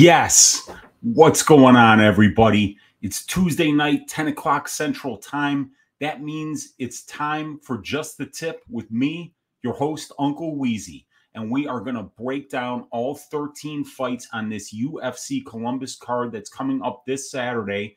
Yes. What's going on, everybody? It's Tuesday night, 10 o'clock Central Time. That means it's time for Just the Tip with me, your host, Uncle Weezy. And we are going to break down all 13 fights on this UFC Columbus card that's coming up this Saturday.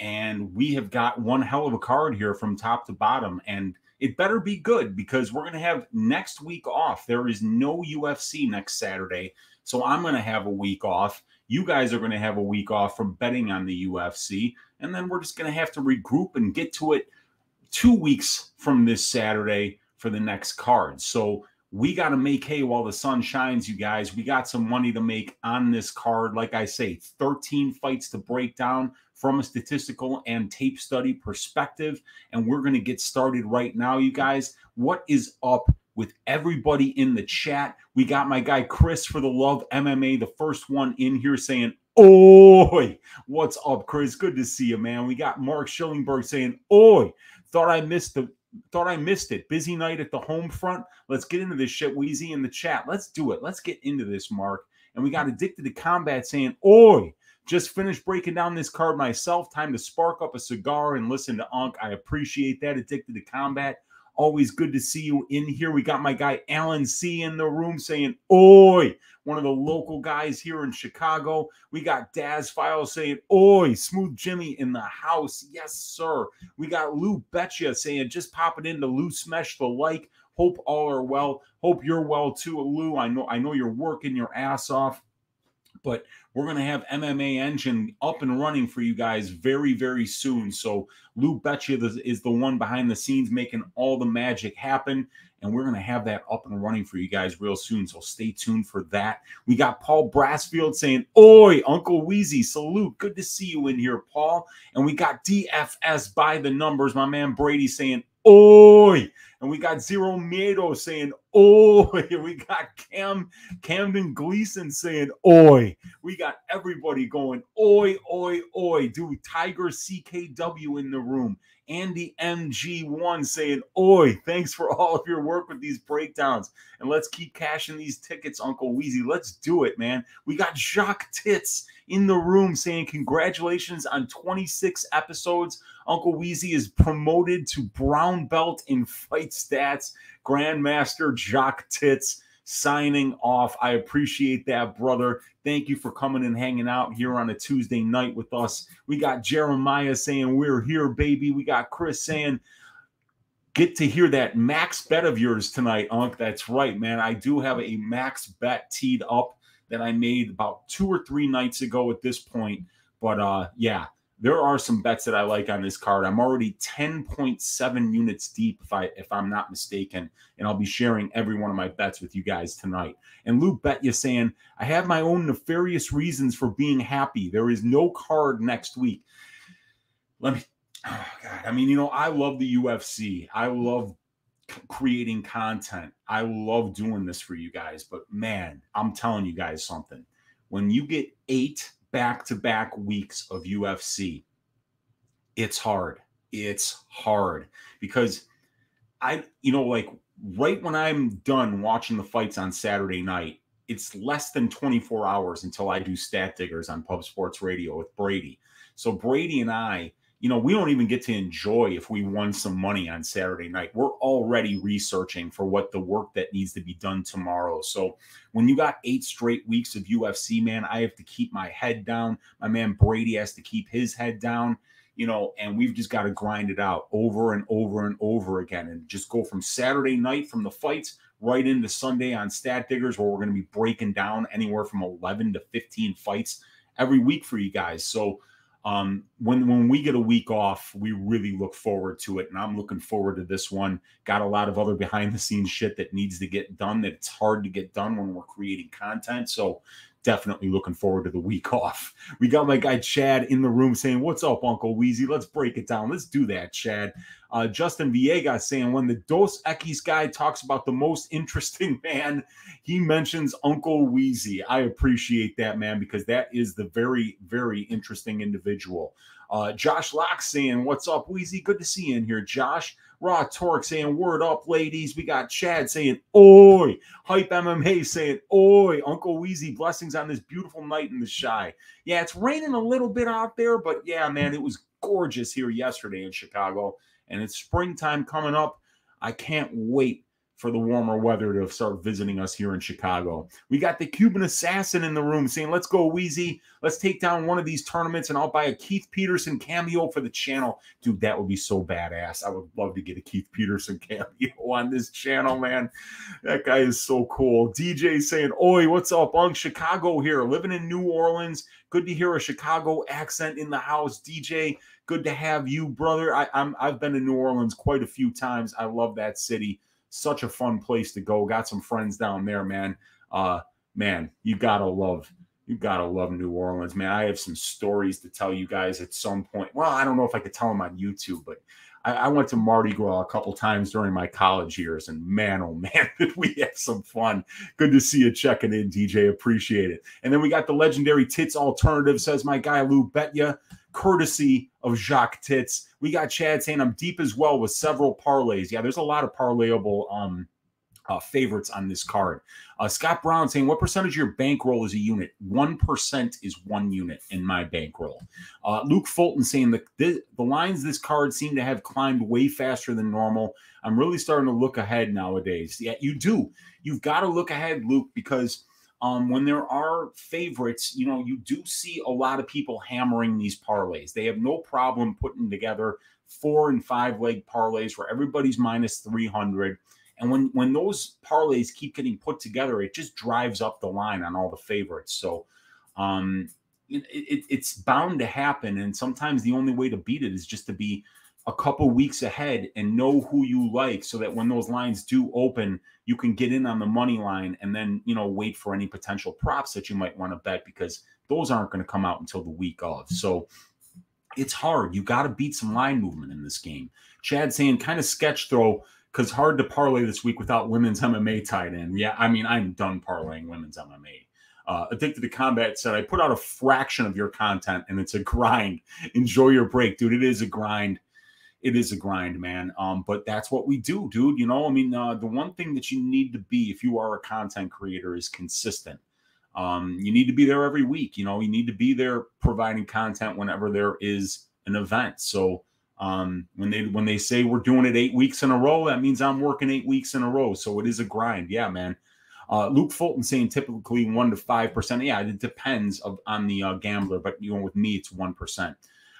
And we have got one hell of a card here from top to bottom. And it better be good because we're going to have next week off. There is no UFC next Saturday. So I'm going to have a week off. You guys are going to have a week off from betting on the UFC. And then we're just going to have to regroup and get to it two weeks from this Saturday for the next card. So we got to make hay while the sun shines, you guys. We got some money to make on this card. Like I say, 13 fights to break down from a statistical and tape study perspective. And we're going to get started right now, you guys. What is up with everybody in the chat. We got my guy Chris for the Love MMA, the first one in here saying, Oi, what's up, Chris? Good to see you, man. We got Mark Schillingberg saying, Oi, thought I missed the thought I missed it. Busy night at the home front. Let's get into this shit, Weezy, in the chat. Let's do it. Let's get into this, Mark. And we got addicted to combat saying, Oi, just finished breaking down this card myself. Time to spark up a cigar and listen to Unk. I appreciate that. Addicted to combat. Always good to see you in here. We got my guy Alan C in the room saying, Oi, one of the local guys here in Chicago. We got Daz Files saying, Oi, Smooth Jimmy in the house. Yes, sir. We got Lou Betcha saying, just popping into Lou Smesh the like. Hope all are well. Hope you're well too, Lou. I know I know you're working your ass off but we're going to have MMA Engine up and running for you guys very, very soon. So Lou Betcha is the one behind the scenes making all the magic happen. And we're going to have that up and running for you guys real soon. So stay tuned for that. We got Paul Brassfield saying, Oi, Uncle Weezy, salute. Good to see you in here, Paul. And we got DFS by the numbers. My man Brady saying, Oi. And we got Zero Miedo saying, Oh, oi. We got Cam Camden Gleason saying, Oi. We got everybody going, Oi, oi, oi. Dude, Tiger CKW in the room. Andy MG1 saying, Oi, thanks for all of your work with these breakdowns. And let's keep cashing these tickets, Uncle Weezy. Let's do it, man. We got Jacques Tits in the room saying, Congratulations on 26 episodes. Uncle Weezy is promoted to brown belt in fight stats. Grandmaster Jacques Tits signing off. I appreciate that, brother. Thank you for coming and hanging out here on a Tuesday night with us. We got Jeremiah saying, We're here, baby. We got Chris saying, Get to hear that max bet of yours tonight, Unc. That's right, man. I do have a max bet teed up that I made about two or three nights ago at this point. But uh, yeah, there are some bets that I like on this card. I'm already 10.7 units deep, if I if I'm not mistaken, and I'll be sharing every one of my bets with you guys tonight. And Luke bet you saying, I have my own nefarious reasons for being happy. There is no card next week. Let me oh God. I mean, you know, I love the UFC. I love creating content. I love doing this for you guys. But man, I'm telling you guys something. When you get eight back to back weeks of UFC, it's hard. It's hard because I, you know, like right when I'm done watching the fights on Saturday night, it's less than 24 hours until I do stat diggers on Pub Sports Radio with Brady. So Brady and I, you know, we don't even get to enjoy if we won some money on Saturday night. We're already researching for what the work that needs to be done tomorrow. So when you got eight straight weeks of UFC, man, I have to keep my head down. My man Brady has to keep his head down, you know, and we've just got to grind it out over and over and over again and just go from Saturday night from the fights right into Sunday on Stat Diggers, where we're going to be breaking down anywhere from 11 to 15 fights every week for you guys. So, um, when when we get a week off, we really look forward to it, and I'm looking forward to this one. Got a lot of other behind the scenes shit that needs to get done. That it's hard to get done when we're creating content. So definitely looking forward to the week off. We got my guy Chad in the room saying, What's up, Uncle Weezy? Let's break it down. Let's do that, Chad. Uh, Justin Villegas saying, When the Dos Equis guy talks about the most interesting man, he mentions Uncle Wheezy. I appreciate that, man, because that is the very, very interesting individual. Uh, Josh Locke saying, What's up, Weezy? Good to see you in here, Josh. Raw Torque saying, Word up, ladies. We got Chad saying, Oi. Hype MMA saying, Oi. Uncle Weezy, blessings on this beautiful night in the Chi. Yeah, it's raining a little bit out there, but yeah, man, it was gorgeous here yesterday in Chicago. And it's springtime coming up. I can't wait for the warmer weather to start visiting us here in Chicago. We got the Cuban assassin in the room saying, Let's go, Weezy. Let's take down one of these tournaments and I'll buy a Keith Peterson cameo for the channel. Dude, that would be so badass. I would love to get a Keith Peterson cameo on this channel, man. That guy is so cool. DJ saying, Oi, what's up? Ung Chicago here, living in New Orleans. Good to hear a Chicago accent in the house. DJ, good to have you, brother. I, I'm I've been to New Orleans quite a few times. I love that city such a fun place to go. Got some friends down there, man. Uh, man, you gotta love, you gotta love New Orleans, man. I have some stories to tell you guys at some point. Well, I don't know if I could tell them on YouTube, but I, I went to Mardi Gras a couple times during my college years, and man, oh man, did we have some fun. Good to see you checking in, DJ. Appreciate it. And then we got the legendary Tits Alternative, says my guy Lou Betya courtesy of Jacques Tits. We got Chad saying I'm deep as well with several parlays. Yeah, there's a lot of parlayable um, uh, favorites on this card. Uh, Scott Brown saying, What percentage of your bankroll is a unit? 1% is one unit in my bankroll. Uh, Luke Fulton saying, the, the, the lines this card seem to have climbed way faster than normal. I'm really starting to look ahead nowadays. Yeah, you do. You've got to look ahead, Luke, because um, when there are favorites, you know, you do see a lot of people hammering these parlays. They have no problem putting together four and five leg parlays where everybody's minus 300. And when when those parlays keep getting put together, it just drives up the line on all the favorites. So um, it, it, it's bound to happen. And sometimes the only way to beat it is just to be a couple weeks ahead and know who you like so that when those lines do open, you can get in on the money line and then, you know, wait for any potential props that you might want to bet because those aren't going to come out until the week of. So it's hard. You got to beat some line movement in this game. Chad saying kind of sketch throw because hard to parlay this week without women's MMA tied in. Yeah, I mean, I'm done parlaying women's MMA. Uh, Addicted to Combat said, I put out a fraction of your content and it's a grind. Enjoy your break, dude. It is a grind it is a grind, man. Um, but that's what we do, dude. You know, I mean, uh, the one thing that you need to be if you are a content creator is consistent. Um, you need to be there every week. You know, you need to be there providing content whenever there is an event. So um, when they when they say we're doing it eight weeks in a row, that means I'm working eight weeks in a row. So it is a grind. Yeah, man. Uh, Luke Fulton saying typically one to five percent. Yeah, it depends of, on the uh, gambler, but you know, with me, it's one percent.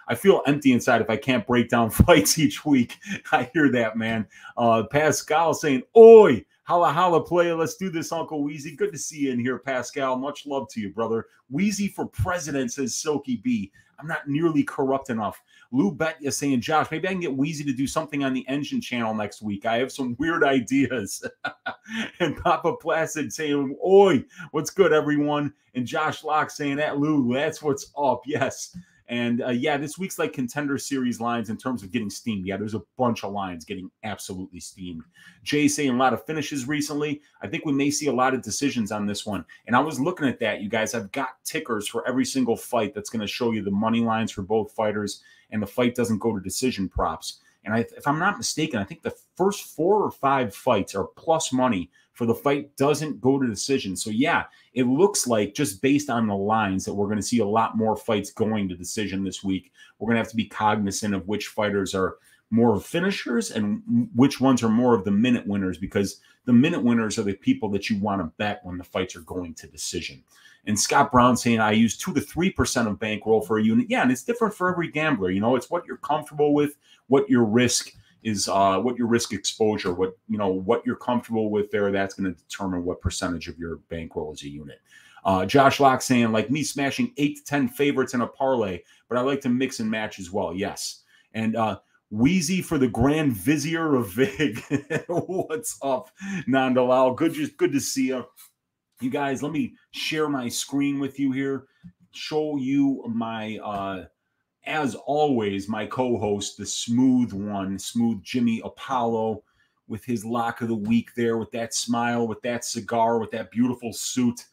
I feel empty inside if I can't break down fights each week. I hear that, man. Uh, Pascal saying, Oi, holla holla player. Let's do this, Uncle Weezy. Good to see you in here, Pascal. Much love to you, brother. Weezy for president, says Silky B. I'm not nearly corrupt enough. Lou Betya saying, Josh, maybe I can get Weezy to do something on the engine channel next week. I have some weird ideas. and Papa Placid saying, Oi, what's good, everyone? And Josh Locke saying, That Lou, that's what's up. Yes. And uh, yeah, this week's like contender series lines in terms of getting steamed. Yeah, there's a bunch of lines getting absolutely steamed. Jay saying a lot of finishes recently. I think we may see a lot of decisions on this one. And I was looking at that, you guys. I've got tickers for every single fight that's going to show you the money lines for both fighters, and the fight doesn't go to decision props. And I, if I'm not mistaken, I think the first four or five fights are plus money for the fight doesn't go to decision. So yeah, it looks like just based on the lines that we're going to see a lot more fights going to decision this week. We're going to have to be cognizant of which fighters are more finishers and which ones are more of the minute winners because the minute winners are the people that you want to bet when the fights are going to decision. And Scott Brown saying I use two to three percent of bankroll for a unit. Yeah, and it's different for every gambler. You know, it's what you're comfortable with, what your risk is uh, what your risk exposure, what you know, what you're comfortable with there. That's going to determine what percentage of your bankroll is a unit. Uh, Josh Locke saying like me smashing eight to ten favorites in a parlay, but I like to mix and match as well. Yes, and uh, Weezy for the Grand Vizier of Vig. What's up, Nandalal? Good, just good to see you. You guys, let me share my screen with you here. Show you my uh, as always, my co host, the smooth one, smooth Jimmy Apollo, with his lock of the week there, with that smile, with that cigar, with that beautiful suit.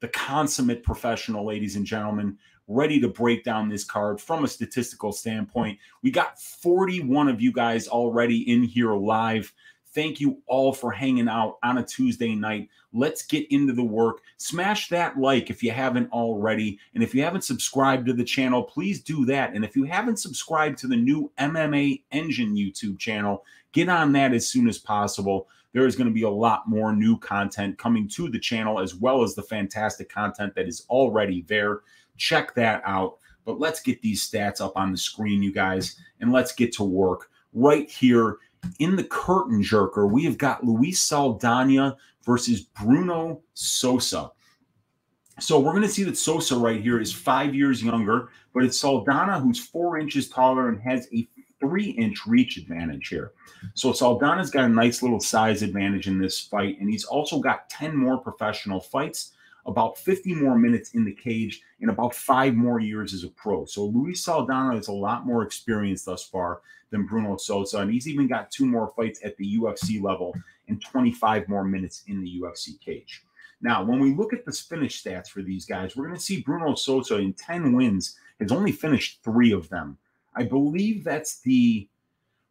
The consummate professional, ladies and gentlemen. ready to break down this card from a statistical standpoint. We got 41 of you guys already in here live. Thank you all for hanging out on a Tuesday night. Let's get into the work. Smash that like if you haven't already. And if you haven't subscribed to the channel, please do that. And if you haven't subscribed to the new MMA Engine YouTube channel, get on that as soon as possible. There is going to be a lot more new content coming to the channel, as well as the fantastic content that is already there. Check that out. But let's get these stats up on the screen, you guys, and let's get to work right here in the curtain jerker, we have got Luis Saldana versus Bruno Souza. So we're going to see that Souza right here is five years younger, but it's Saldana who's four inches taller and has a three inch reach advantage here. So Saldana's got a nice little size advantage in this fight, and he's also got 10 more professional fights, about 50 more minutes in the cage, and about five more years as a pro. So Luis Saldana is a lot more experienced thus far than Bruno Souza. And he's even got two more fights at the UFC level and 25 more minutes in the UFC cage. Now, when we look at the finish stats for these guys, we're going to see Bruno Souza in 10 wins has only finished three of them. I believe that's the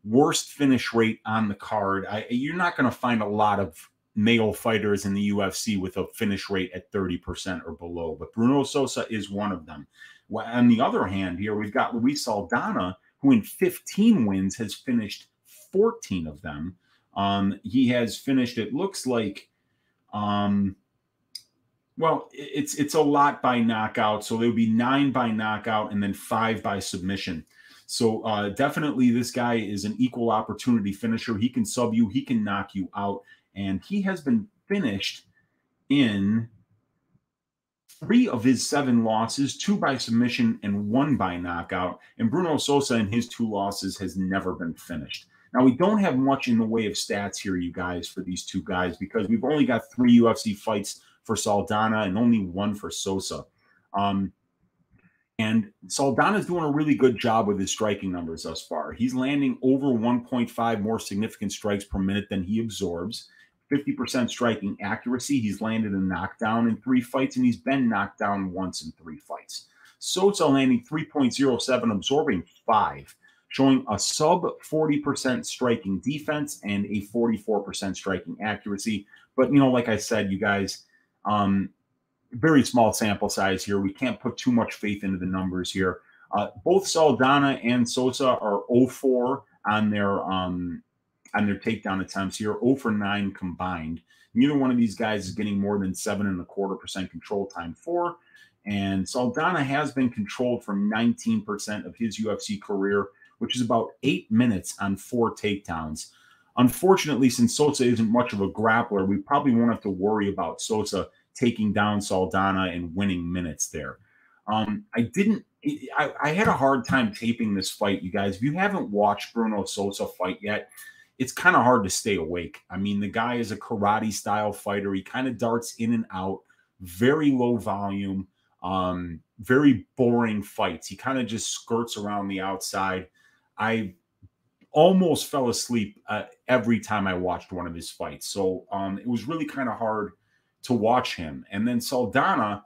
worst finish rate on the card. I, you're not going to find a lot of male fighters in the UFC with a finish rate at 30% or below, but Bruno Souza is one of them. On the other hand, here we've got Luis Saldana, who in 15 wins has finished 14 of them. Um, he has finished, it looks like, um, well, it's it's a lot by knockout. So there would be nine by knockout and then five by submission. So uh, definitely, this guy is an equal opportunity finisher. He can sub you, he can knock you out, and he has been finished in three of his seven losses, two by submission and one by knockout. And Bruno Souza in his two losses has never been finished. Now, we don't have much in the way of stats here, you guys, for these two guys, because we've only got three UFC fights for Saldana and only one for Souza. Um, and Saldana's doing a really good job with his striking numbers thus far. He's landing over 1.5 more significant strikes per minute than he absorbs. 50% striking accuracy. He's landed a knockdown in three fights, and he's been knocked down once in three fights. Souza landing 3.07, absorbing five, showing a sub 40% striking defense and a 44% striking accuracy. But, you know, like I said, you guys, um, very small sample size here. We can't put too much faith into the numbers here. Uh, both Saldana and Souza are 0-4 on their um, on their takedown attempts here, 0 for 9 combined. Neither one of these guys is getting more than seven and a quarter percent control time for. And Saldana has been controlled for 19% of his UFC career, which is about eight minutes on four takedowns. Unfortunately, since Souza isn't much of a grappler, we probably won't have to worry about Souza taking down Saldana and winning minutes there. Um, I didn't. I, I had a hard time taping this fight, you guys. If you haven't watched Bruno Souza fight yet, it's kind of hard to stay awake. I mean, the guy is a karate style fighter. He kind of darts in and out, very low volume, um, very boring fights. He kind of just skirts around the outside. I almost fell asleep uh, every time I watched one of his fights. So um, it was really kind of hard to watch him. And then Saldana,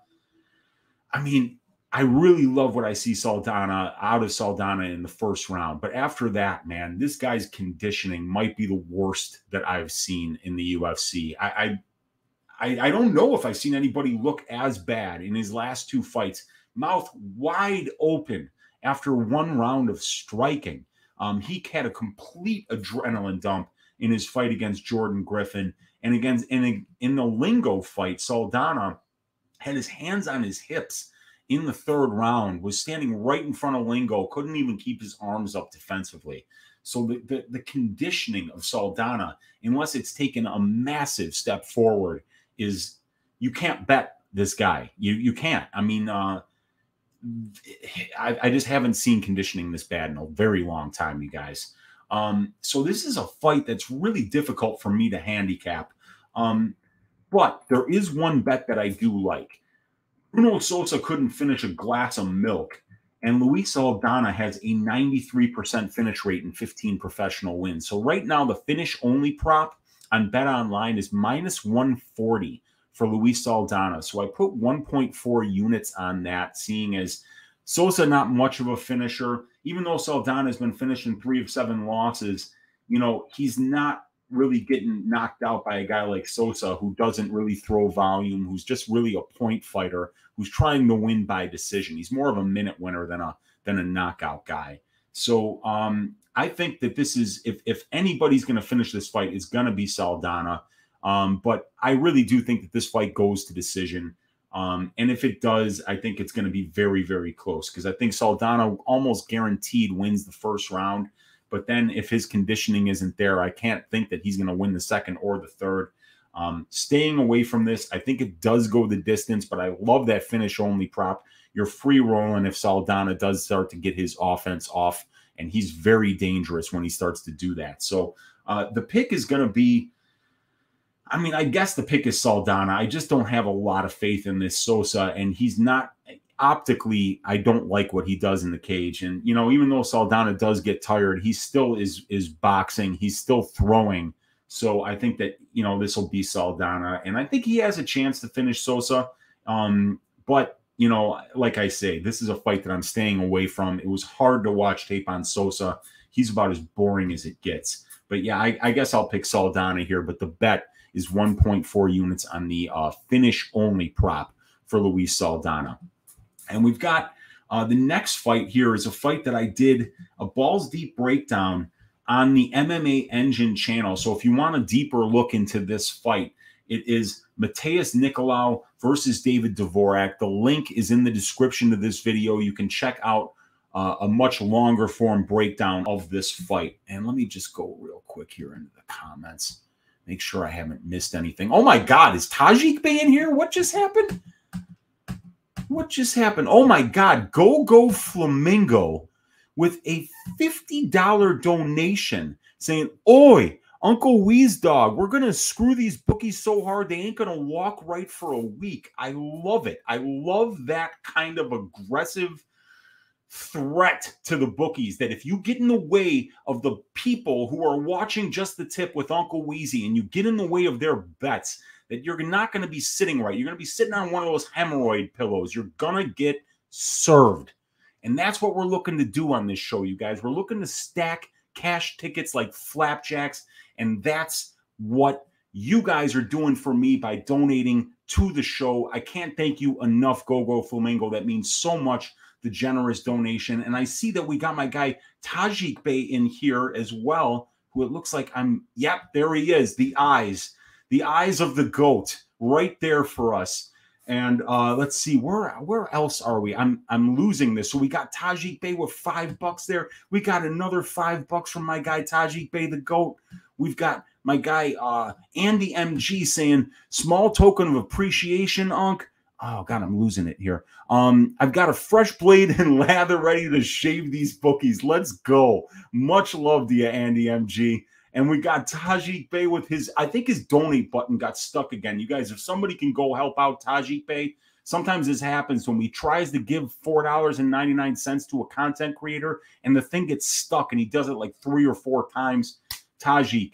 I mean, I really love what I see Saldana out of Saldana in the first round. But after that, man, this guy's conditioning might be the worst that I've seen in the UFC. I, I, I don't know if I've seen anybody look as bad in his last two fights, mouth wide open after one round of striking. Um, he had a complete adrenaline dump in his fight against Jordan Griffin, and against in in the Lingo fight, Saldana had his hands on his hips in the third round, was standing right in front of Lingo, couldn't even keep his arms up defensively. So the, the, the conditioning of Saldana, unless it's taken a massive step forward, is you can't bet this guy. You you can't. I mean, uh, I, I just haven't seen conditioning this bad in a very long time, you guys. Um, so this is a fight that's really difficult for me to handicap. Um, but there is one bet that I do like. Bruno Souza couldn't finish a glass of milk, and Luis Saldana has a 93% finish rate in 15 professional wins. So right now, the finish only prop on Bet Online is minus 140 for Luis Saldana. So I put 1.4 units on that, seeing as Souza not much of a finisher, even though Saldana has been finishing three of seven losses. You know, he's not really getting knocked out by a guy like Souza who doesn't really throw volume, who's just really a point fighter, who's trying to win by decision. He's more of a minute winner than a than a knockout guy. So um, I think that this is if if anybody's going to finish this fight, it's going to be Saldana. Um, but I really do think that this fight goes to decision. Um, and if it does, I think it's going to be very, very close because I think Saldana almost guaranteed wins the first round. But then if his conditioning isn't there, I can't think that he's going to win the second or the third. Um, staying away from this, I think it does go the distance, but I love that finish only prop. You're free rolling if Saldana does start to get his offense off, and he's very dangerous when he starts to do that. So uh, the pick is going to be. I mean, I guess the pick is Saldana. I just don't have a lot of faith in this Souza, and he's not optically, I don't like what he does in the cage. And you know, even though Saldana does get tired, he still is is boxing. He's still throwing. So I think that you know this will be Saldana, and I think he has a chance to finish Souza. Um, but you know, like I say, this is a fight that I'm staying away from. It was hard to watch tape on Souza. He's about as boring as it gets. But yeah, I, I guess I'll pick Saldana here. But the bet is 1.4 units on the uh, finish only prop for Luis Saldana. And we've got uh, the next fight here is a fight that I did a balls deep breakdown on the MMA Engine channel. So if you want a deeper look into this fight, it is Matheus Nicolau versus David Dvorak. The link is in the description of this video. You can check out uh, a much longer form breakdown of this fight. And let me just go real quick here into the comments. Make sure I haven't missed anything. Oh my God, is Tajik Bey in here? What just happened? What just happened? Oh my God, Go Go Flamingo with a $50 donation saying, Oi, Uncle Wee's dog, we're going to screw these bookies so hard they ain't going to walk right for a week. I love it. I love that kind of aggressive threat to the bookies that if you get in the way of the people who are watching just the tip with Uncle Weezy and you get in the way of their bets, that you're not going to be sitting right. You're going to be sitting on one of those hemorrhoid pillows. You're going to get served. And that's what we're looking to do on this show, you guys. We're looking to stack cash tickets like flapjacks. And that's what you guys are doing for me by donating to the show. I can't thank you enough, Go Go Flamingo. That means so much, the generous donation. And I see that we got my guy Tajik Bey in here as well, who it looks like I'm, yep, there he is, the eyes the eyes of the goat right there for us. And uh, let's see where where else are we? I'm I'm losing this. So we got Tajik Bey with five bucks there. We got another five bucks from my guy Tajik Bey the goat. We've got my guy uh, Andy MG saying small token of appreciation, Unc. Oh God, I'm losing it here. Um, I've got a fresh blade and lather ready to shave these bookies. Let's go. Much love to you, Andy MG. And we got Tajik Bey with his, I think his donate button got stuck again. You guys, if somebody can go help out Tajik Bey, sometimes this happens when he tries to give $4.99 to a content creator and the thing gets stuck and he does it like three or four times. Tajik,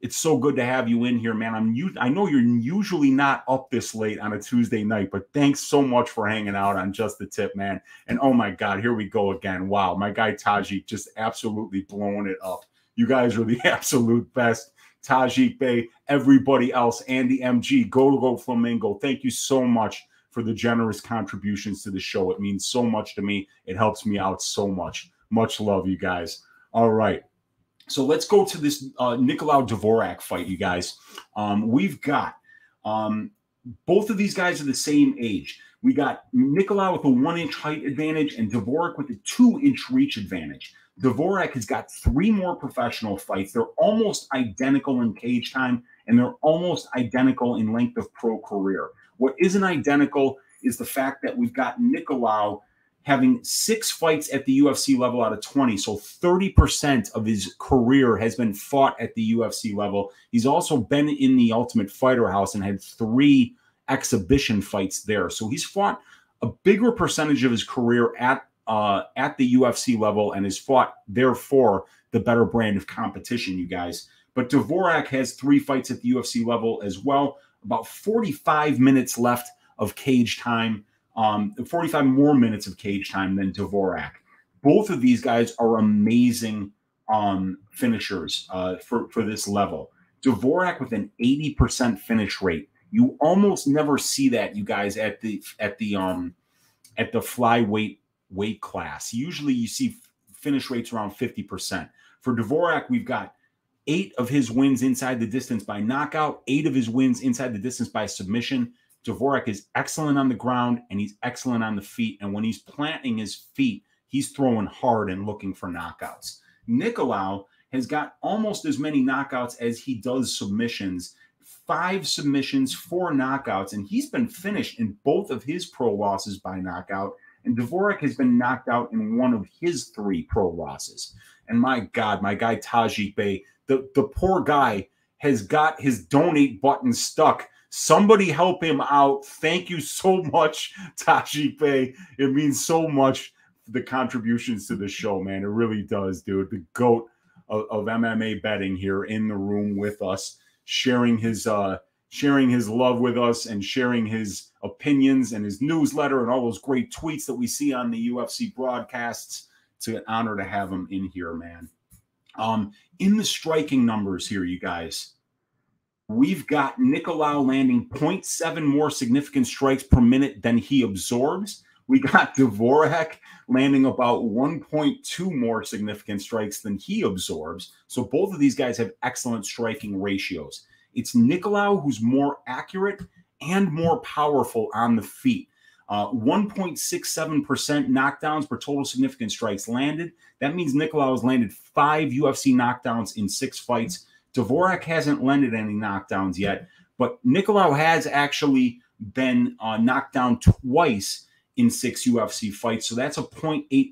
it's so good to have you in here, man. I'm I know you're usually not up this late on a Tuesday night, but thanks so much for hanging out on Just the Tip, man. And oh my God, here we go again. Wow, my guy Tajik just absolutely blowing it up. You guys are the absolute best. Tajik Bey, everybody else, Andy MG, Go to Go Flamingo. Thank you so much for the generous contributions to the show. It means so much to me. It helps me out so much. Much love, you guys. All right. So let's go to this uh, Nicolau Dvorak fight, you guys. Um, we've got um, both of these guys are the same age. We got Nicolau with a one inch height advantage and Dvorak with a two inch reach advantage. Dvorak has got three more professional fights. They're almost identical in cage time, and they're almost identical in length of pro career. What isn't identical is the fact that we've got Nicolau having six fights at the UFC level out of 20. So 30% of his career has been fought at the UFC level. He's also been in the Ultimate Fighter House and had three exhibition fights there. So he's fought a bigger percentage of his career at uh, at the UFC level and has fought, therefore, the better brand of competition, you guys. But Dvorak has three fights at the UFC level as well. about 45 minutes left of cage time, um, 45 more minutes of cage time than Dvorak. Both of these guys are amazing um, finishers uh, for, for this level. Dvorak with an 80% finish rate. You almost never see that, you guys, at the at the um at the flyweight weight class. Usually you see finish rates around 50%. For Dvorak, we've got eight of his wins inside the distance by knockout, eight of his wins inside the distance by submission. Dvorak is excellent on the ground and he's excellent on the feet. And when he's planting his feet, he's throwing hard and looking for knockouts. Nicolau has got almost as many knockouts as he does submissions five submissions, four knockouts, and he's been finished in both of his pro losses by knockout. And Dvorak has been knocked out in one of his three pro losses. And my God, my guy Tajik Bey, the, the poor guy has got his donate button stuck. Somebody help him out. Thank you so much, Tajik Bey. It means so much the contributions to the show, man. It really does, dude. The GOAT of, of MMA betting here in the room with us, sharing his uh sharing his love with us and sharing his opinions and his newsletter and all those great tweets that we see on the UFC broadcasts. It's an honor to have him in here, man. Um, in the striking numbers here, you guys, we've got Nicolau landing 0.7 more significant strikes per minute than he absorbs. We got Dvorak landing about 1.2 more significant strikes than he absorbs. So both of these guys have excellent striking ratios. It's Nicolau who's more accurate and more powerful on the feet. Uh, 1.67% knockdowns per total significant strikes landed. That means Nicolau has landed five UFC knockdowns in six fights. Dvorak hasn't landed any knockdowns yet, but Nicolau has actually been uh, knocked down twice in six UFC fights. So that's a 0.81%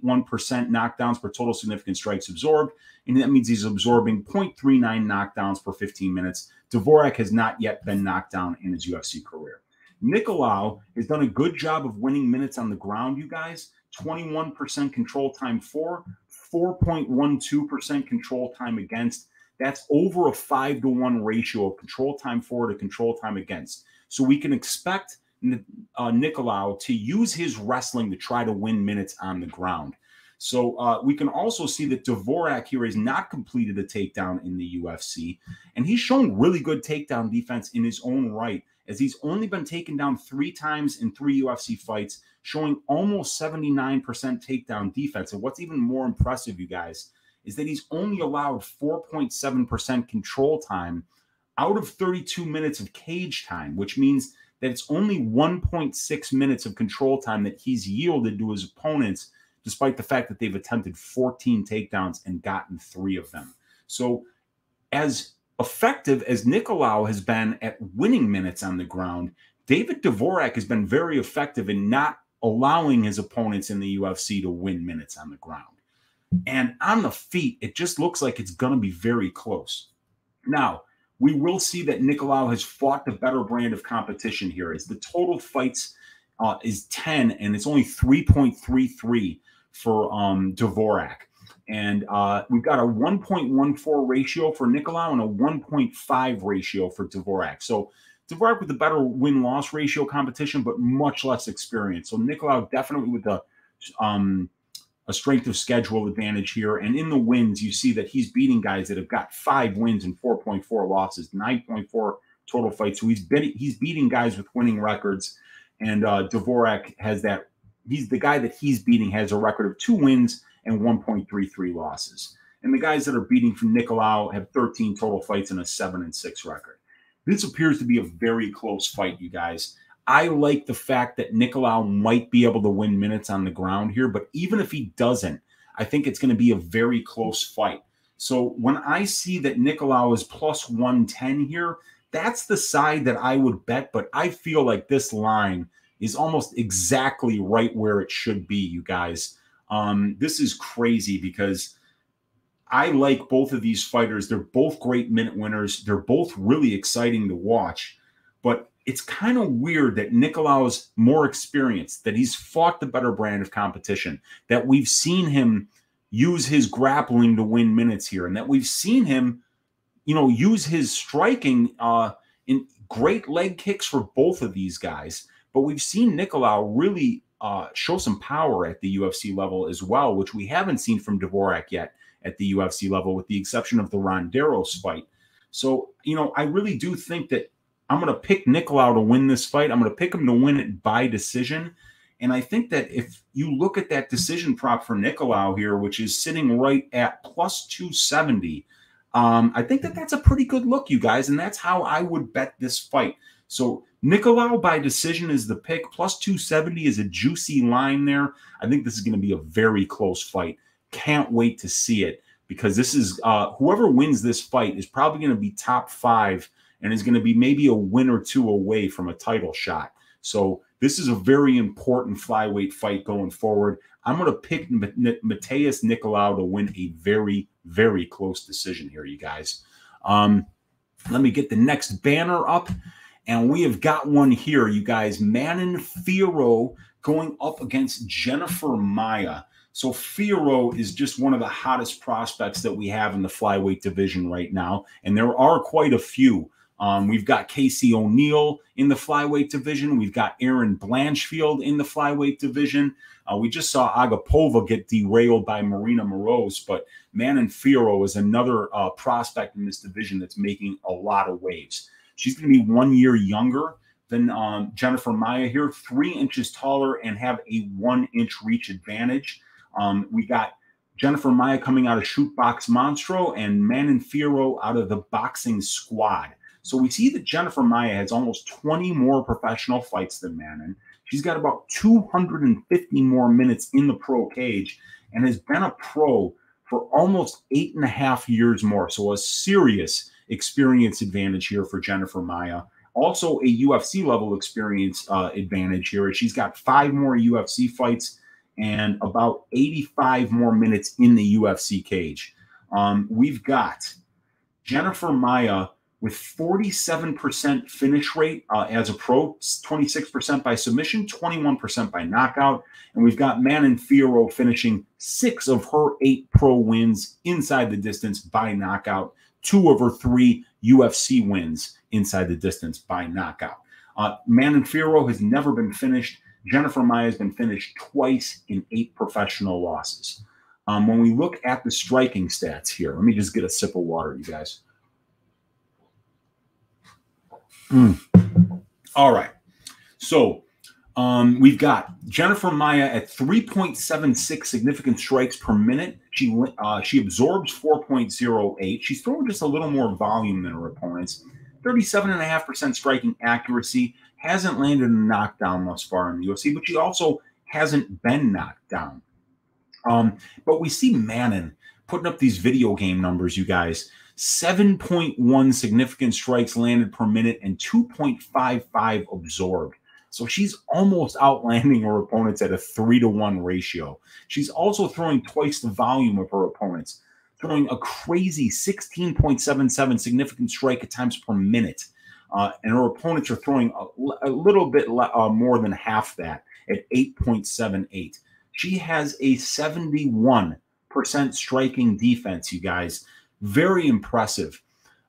knockdowns per total significant strikes absorbed. And that means he's absorbing 0.39 knockdowns per 15 minutes. Dvorak has not yet been knocked down in his UFC career. Nicolau has done a good job of winning minutes on the ground, you guys. 21% control time for, 4.12% control time against. That's over a five to one ratio of control time for to control time against. So we can expect uh, Nicolau to use his wrestling to try to win minutes on the ground. So uh, we can also see that Dvorak here has not completed a takedown in the UFC, and he's shown really good takedown defense in his own right, as he's only been taken down three times in three UFC fights, showing almost 79% takedown defense. And what's even more impressive, you guys, is that he's only allowed 4.7% control time out of 32 minutes of cage time, which means that it's only 1.6 minutes of control time that he's yielded to his opponents, despite the fact that they've attempted 14 takedowns and gotten three of them. So, as effective as Nicolau has been at winning minutes on the ground, David Dvorak has been very effective in not allowing his opponents in the UFC to win minutes on the ground. And on the feet, it just looks like it's going to be very close. Now, we will see that Nicolau has fought the better brand of competition here. As the total fights uh, is 10, and it's only 3.33 for um, Dvorak. And uh, we've got a 1.14 ratio for Nicolau and a 1.5 ratio for Dvorak. So Dvorak with the better win loss ratio competition, but much less experience. So Nicolau definitely with the um, a strength of schedule advantage here. And in the wins, you see that he's beating guys that have got five wins and 4.4 losses, 9.4 total fights. So he's been, he's beating guys with winning records. And uh, Dvorak has that. He's the guy that he's beating has a record of two wins and 1.33 losses. And the guys that are beating from Nicolau have 13 total fights and a seven and six record. This appears to be a very close fight, you guys. I like the fact that Nicolau might be able to win minutes on the ground here, but even if he doesn't, I think it's going to be a very close fight. So when I see that Nicolau is plus 110 here, that's the side that I would bet, but I feel like this line is almost exactly right where it should be, you guys. Um, this is crazy because I like both of these fighters. They're both great minute winners. They're both really exciting to watch. But it's kind of weird that Nicolau's more experienced, that he's fought the better brand of competition, that we've seen him use his grappling to win minutes here, and that we've seen him, you know, use his striking uh, in great leg kicks for both of these guys. But we've seen Nicolau really uh, show some power at the UFC level as well, which we haven't seen from Dvorak yet at the UFC level, with the exception of the Ronderos fight. So, you know, I really do think that I'm going to pick Nicolau to win this fight. I'm going to pick him to win it by decision. And I think that if you look at that decision prop for Nicolau here, which is sitting right at plus 270, um, I think that that's a pretty good look, you guys. And that's how I would bet this fight. So Nicolau by decision is the pick. Plus 270 is a juicy line there. I think this is going to be a very close fight. Can't wait to see it because this is uh, whoever wins this fight is probably going to be top five and is going to be maybe a win or two away from a title shot. So this is a very important flyweight fight going forward. I'm going to pick Matheus Nicolau to win a very, very close decision here, you guys. Um, let me get the next banner up. And we have got one here, you guys. Manon Fiorot going up against Jennifer Maia. So Fiorot is just one of the hottest prospects that we have in the flyweight division right now. And there are quite a few. Um, we've got Casey O'Neill in the flyweight division. We've got Erin Blanchfield in the flyweight division. Uh, we just saw Agapova get derailed by Marina Moroz, but Manon Fiorot is another uh, prospect in this division that's making a lot of waves. She's going to be one year younger than um, Jennifer Maia here, three inches taller, and have a one inch reach advantage. Um, we got Jennifer Maia coming out of Shootbox Monstro and Manon Fiorot out of the boxing squad. So we see that Jennifer Maia has almost 20 more professional fights than Manon. She's got about 250 more minutes in the pro cage and has been a pro for almost eight and a half years more. So a serious experience advantage here for Jennifer Maia. Also, a UFC level experience uh, advantage here. She's got five more UFC fights and about 85 more minutes in the UFC cage. Um, we've got Jennifer Maia with 47% finish rate uh, as a pro, 26% by submission, 21% by knockout. And we've got Manon Fiorot finishing six of her eight pro wins inside the distance by knockout two of her three UFC wins inside the distance by knockout. Uh, Manon Fiorot has never been finished. Jennifer Maia has been finished twice in eight professional losses. Um, when we look at the striking stats here, let me just get a sip of water, you guys. Mm. All right. So um, we've got Jennifer Maia at 3.76 significant strikes per minute. She uh, she absorbs 4.08. She's throwing just a little more volume than her opponents. 37.5% striking accuracy. Hasn't landed a knockdown thus far in the UFC, but she also hasn't been knocked down. Um, but we see Manon putting up these video game numbers, you guys. 7.1 significant strikes landed per minute and 2.55 absorbed. So she's almost outlanding her opponents at a three to one ratio. She's also throwing twice the volume of her opponents, throwing a crazy 16.77 significant strike attempts per minute. Uh, and her opponents are throwing a, a little bit uh, more than half that at 8.78. She has a 71% striking defense, you guys. Very impressive.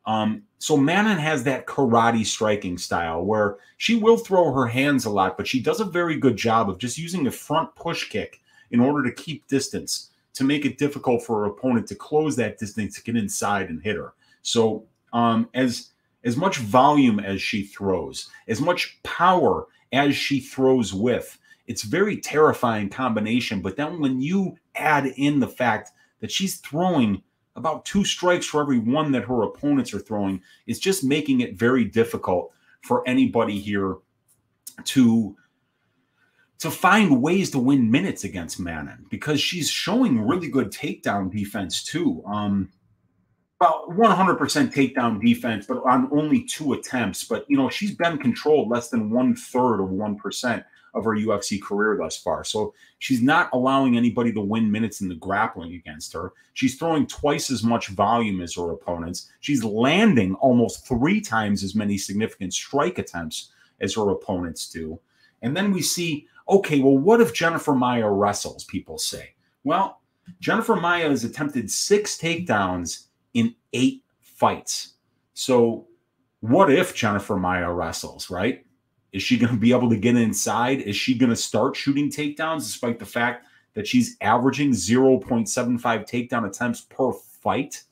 Um, so Manon has that karate striking style where she will throw her hands a lot, but she does a very good job of just using a front push kick in order to keep distance to make it difficult for her opponent to close that distance to get inside and hit her. So um, as as much volume as she throws, as much power as she throws with, it's very terrifying combination. But then when you add in the fact that she's throwing about two strikes for every one that her opponents are throwing is just making it very difficult for anybody here to to find ways to win minutes against Manon because she's showing really good takedown defense too. Um, about 100% takedown defense, but on only two attempts. But you know she's been controlled less than one third of one percent of her UFC career thus far. So she's not allowing anybody to win minutes in the grappling against her. She's throwing twice as much volume as her opponents. She's landing almost three times as many significant strike attempts as her opponents do. And then we see, okay, well, what if Jennifer Maia wrestles? People say. Well, Jennifer Maia has attempted six takedowns in eight fights. So what if Jennifer Maia wrestles, right? Is she going to be able to get inside? Is she going to start shooting takedowns despite the fact that she's averaging 0.75 takedown attempts per fight?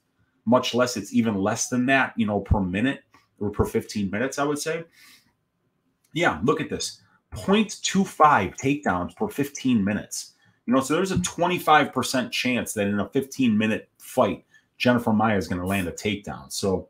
Much less, it's even less than that, you know, per minute or per 15 minutes, I would say. Yeah, look at this 0.25 takedowns per 15 minutes. You know, so there's a 25% chance that in a 15 minute fight, Jennifer Maia is going to land a takedown. So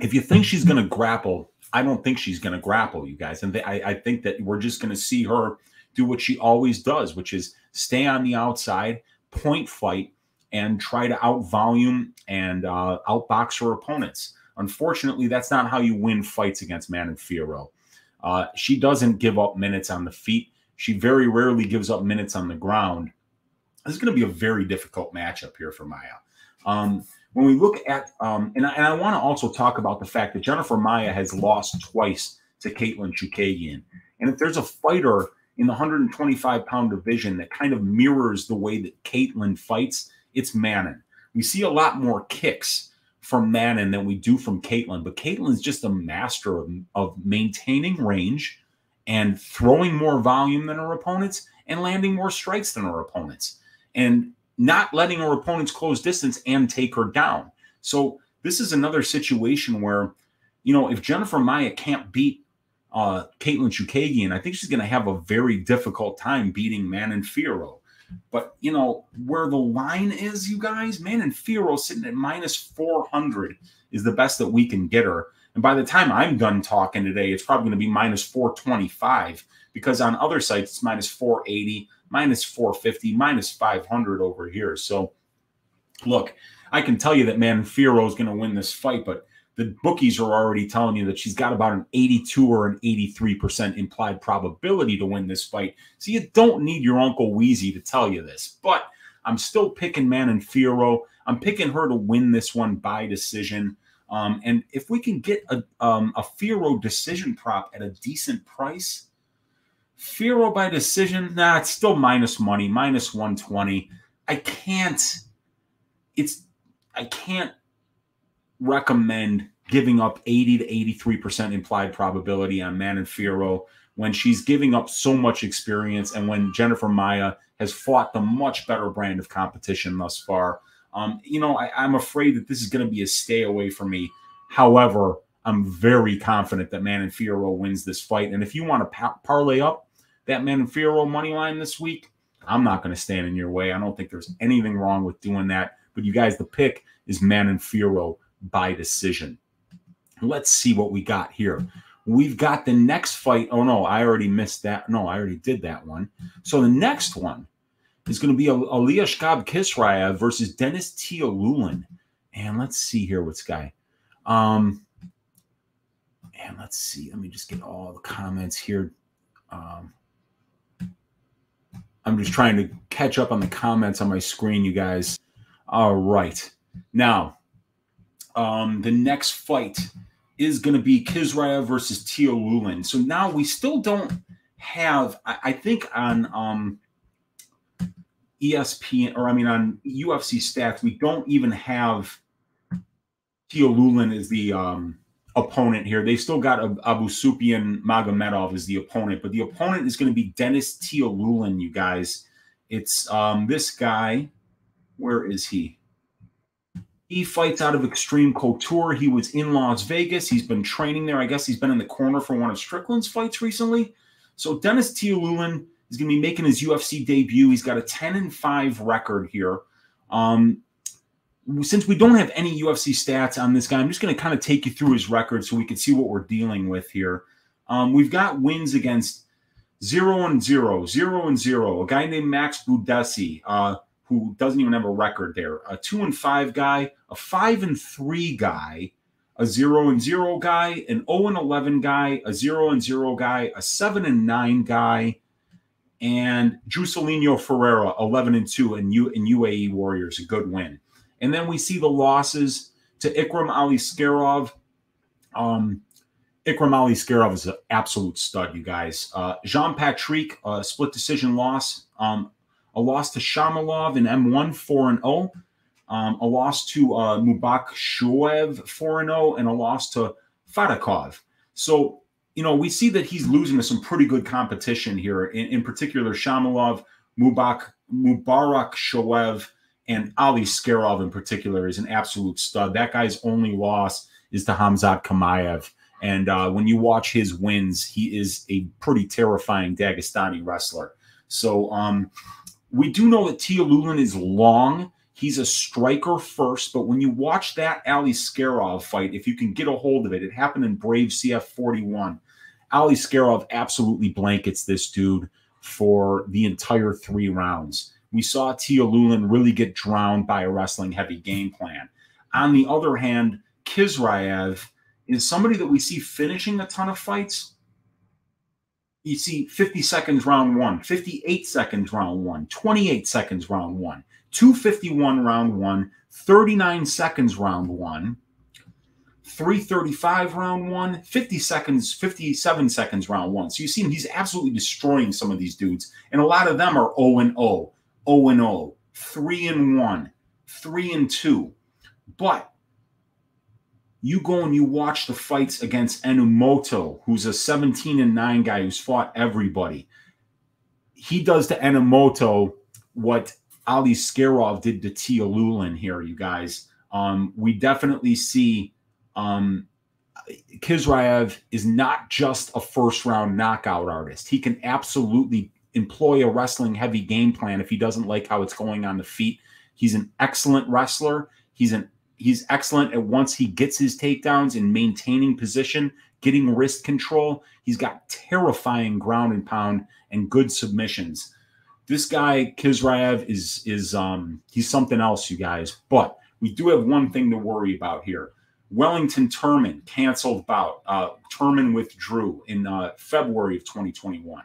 if you think she's going to grapple, I don't think she's going to grapple, you guys. And they, I, I think that we're just going to see her do what she always does, which is stay on the outside, point fight, and try to out volume and uh, outbox her opponents. Unfortunately, that's not how you win fights against Manon Fiorot. Uh, she doesn't give up minutes on the feet. She very rarely gives up minutes on the ground. This is going to be a very difficult matchup here for Maia. Um, when we look at, um, and I, I want to also talk about the fact that Jennifer Maia has lost twice to Katlyn Chookagian. And if there's a fighter in the 125 pound division that kind of mirrors the way that Katlyn fights, it's Manon. We see a lot more kicks from Manon than we do from Katlyn, but Katlyn's just a master of, of maintaining range and throwing more volume than her opponents and landing more strikes than her opponents. And not letting her opponents close distance and take her down. So this is another situation where, you know, if Jennifer Maia can't beat uh, Katlyn Chookagian, I think she's going to have a very difficult time beating Manon Fiorot. But you know where the line is, you guys. Manon Fiorot sitting at minus four hundred is the best that we can get her. And by the time I'm done talking today, it's probably going to be minus four twenty five because on other sites it's minus four eighty minus 450, minus 500 over here. So, look, I can tell you that Manon Fiorot is going to win this fight, but the bookies are already telling you that she's got about an 82 or an 83% implied probability to win this fight. So you don't need your Uncle Weezy to tell you this. But I'm still picking Manon Fiorot. I'm picking her to win this one by decision. Um, and if we can get a, um, a Fiorot decision prop at a decent price, Fiorot by decision, nah, it's still minus money, minus 120. I can't, it's, I can't recommend giving up 80 to 83% implied probability on Manon Fiorot when she's giving up so much experience and when Jennifer Maia has fought the much better brand of competition thus far. Um, you know, I, am afraid that this is going to be a stay away for me. However, I'm very confident that Manon Fiorot wins this fight. And if you want to pa- parlay up that Manon Fiorot money line this week, I'm not going to stand in your way. I don't think there's anything wrong with doing that. But you guys, the pick is Manon Fiorot by decision. Let's see what we got here. We've got the next fight. Oh no, I already missed that. No, I already did that one. So the next one is going to be Aliashkab Khizriev versus Denis Tiuliulin. And let's see here what's guy. Um, and let's see. Let me just get all the comments here. Um, I'm just trying to catch up on the comments on my screen, you guys. All right. Now, um, the next fight is going to be Khizriev versus Tiuliulin. So now we still don't have, I, I think on um, ESPN, or I mean on UFC stats, we don't even have Tiuliulin as the um, opponent here. They still got Abu Supian Magomedov as the opponent, but the opponent is going to be Denis Tiuliulin, you guys. It's um, this guy. Where is he? He fights out of Extreme Couture. He was in Las Vegas. He's been training there. I guess he's been in the corner for one of Strickland's fights recently. So Denis Tiuliulin is going to be making his UFC debut. He's got a 10 and 5 record here. Um, since we don't have any UFC stats on this guy, I'm just going to kind of take you through his record so we can see what we're dealing with here. Um, we've got wins against zero and zero, zero and zero. A guy named Max Budesi, uh, who doesn't even have a record there. A two and five guy, a five and three guy, a zero and zero guy, an 0 and 11 guy, a zero and zero guy, a seven and nine guy, and Juscelino Ferreira, 11 and two, and, U- and UAE Warriors, a good win. And then we see the losses to Ikram Aliskerov. Um, Ikram Aliskerov is an absolute stud, you guys. Uh, Jean Patrick, a split decision loss. Um, a loss to Shamalov in M1 4 and 0. um, a loss to uh, Mubak Shoev 4 0, and a loss to Fadakov. So, you know, we see that he's losing to some pretty good competition here, in, in particular, Shamalov, Mubak, Mubarak Shoev, and Aliskerov in particular is an absolute stud. That guy's only loss is to Hamzat Chimaev. And uh, when you watch his wins, he is a pretty terrifying Dagestani wrestler. So um, we do know that Tiuliulin is long. He's a striker first, but when you watch that Aliskerov fight, if you can get a hold of it, it happened in Brave CF 41. Aliskerov absolutely blankets this dude for the entire three rounds. We saw Tiuliulin really get drowned by a wrestling heavy game plan. On the other hand, Khizriev is somebody that we see finishing a ton of fights. You see 50 seconds round one, 58 seconds round one, 28 seconds round one, 251 round one, 39 seconds round one, 335 round one, 50 seconds, 57 seconds round one. So you see him, he's absolutely destroying some of these dudes. And a lot of them are 0 and 0, 0 and 0, 3 and 1, 3 and 2. But you go and you watch the fights against Enomoto, who's a 17 and 9 guy who's fought everybody. He does to Enomoto what Aliskerov did to Tiuliulin here, you guys. Um, we definitely see um, Khizriev is not just a first round knockout artist. He can absolutely employ a wrestling heavy game plan if he doesn't like how it's going on the feet. He's an excellent wrestler. He's an he's excellent at once he gets his takedowns in maintaining position, getting wrist control. He's got terrifying ground and pound and good submissions. This guy Khizriev is is um he's something else, you guys. But we do have one thing to worry about here. Wellington Turman canceled bout. Uh, Turman withdrew in uh, February of 2021.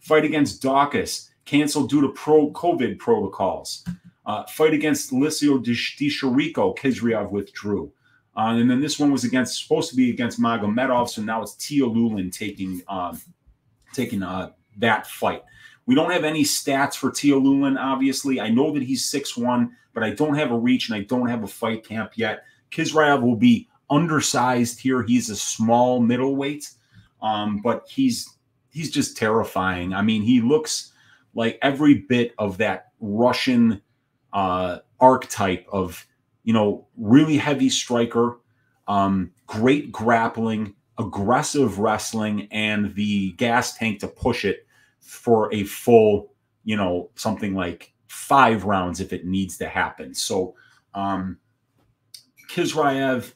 Fight against Daukaus canceled due to pro COVID protocols. Uh, fight against Licio Di Chirico, Khizriev withdrew. Uh, and then this one was against supposed to be against Magomedov, so now it's Tiuliulin taking um, taking uh, that fight. We don't have any stats for Tiuliulin, obviously. I know that he's six one, but I don't have a reach and I don't have a fight camp yet. Khizriev will be undersized here. He's a small middleweight, um, but he's he's just terrifying. I mean, he looks like every bit of that Russian uh, archetype of you know really heavy striker, um, great grappling, aggressive wrestling, and the gas tank to push it for a full you know something like five rounds if it needs to happen. So um, Khizriev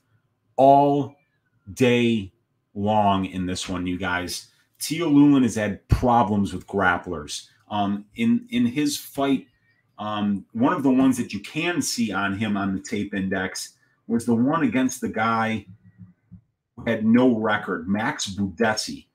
all day long in this one, you guys. Tiuliulin has had problems with grapplers. Um, in in his fight um, one of the ones that you can see on him on the tape index was the one against the guy who had no record, Max Budesi.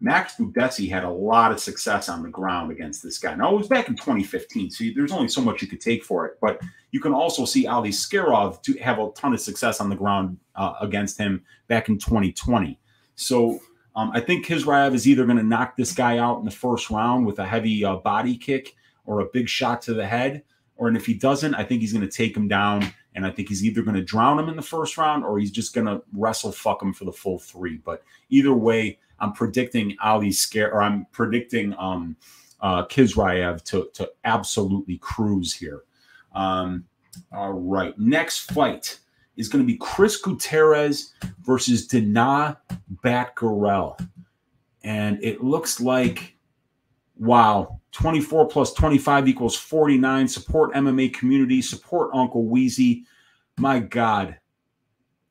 Max Budesi had a lot of success on the ground against this guy. Now, it was back in 2015, so there's only so much you could take for it. But you can also see Aliskerov to have a ton of success on the ground uh, against him back in 2020. So um, I think Khizriev is either going to knock this guy out in the first round with a heavy uh, body kick or a big shot to the head. Or and if he doesn't, I think he's going to take him down. And I think he's either going to drown him in the first round or he's just going to wrestle fuck him for the full three. But either way, I'm predicting Ali Scare or I'm predicting um uh Khizriev to to absolutely cruise here. Um, all right. Next fight is going to be Chris Gutierrez versus Danaa Batgerel. And it looks like wow 24 plus 25 equals 49. Support MMA community, support Uncle Weezy. My God,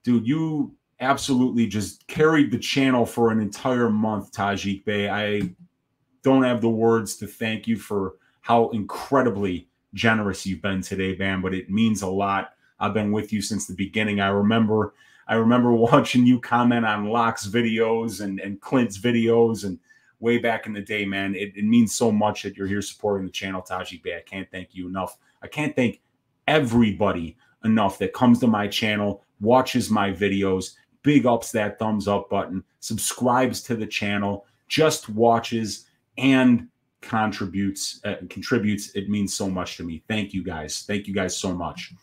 dude, you absolutely just carried the channel for an entire month, Tajik Bey. I don't have the words to thank you for how incredibly generous you've been today, man, but it means a lot. I've been with you since the beginning. I remember I remember watching you comment on Locke's videos and, and Clint's videos and way back in the day, man. It, it means so much that you're here supporting the channel, Tajik Bey. I can't thank you enough. I can't thank everybody enough that comes to my channel, watches my videos, big ups that thumbs up button, subscribes to the channel, just watches and contributes uh, contributes. It means so much to me. Thank you guys. Thank you guys so much.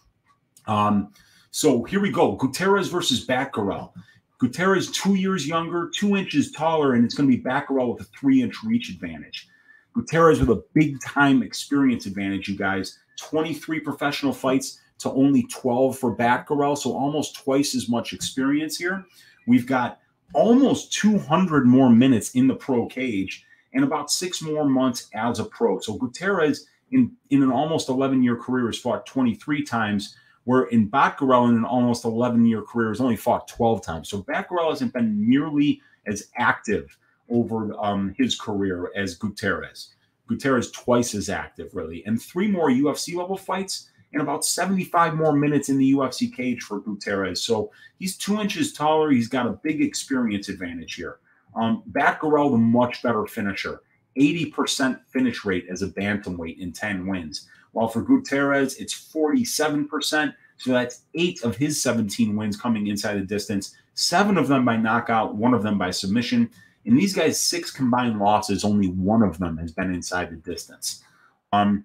Um, so here we go. Gutierrez versus Batgerel. Gutierrez two years younger, two inches taller, and it's going to be Batgerel with a three-inch reach advantage. Gutierrez with a big-time experience advantage, you guys. 23 professional fights to only 12 for Batgerel, so almost twice as much experience here. We've got almost 200 more minutes in the pro cage and about six more months as a pro. So Gutierrez, in, in an almost 11 year career, has fought 23 times, where in Batgerel, in an almost 11 year career, has only fought 12 times. So Batgerel hasn't been nearly as active over um, his career as Gutierrez. Gutierrez twice as active, really, and three more UFC level fights and about 75 more minutes in the UFC cage for Gutierrez. So he's two inches taller. He's got a big experience advantage here. Um, Batgerel, the much better finisher, 80% finish rate as a bantamweight in 10 wins. While for Gutierrez, it's 47%. So that's eight of his 17 wins coming inside the distance, seven of them by knockout, one of them by submission. In these guys' six combined losses, only one of them has been inside the distance. Um,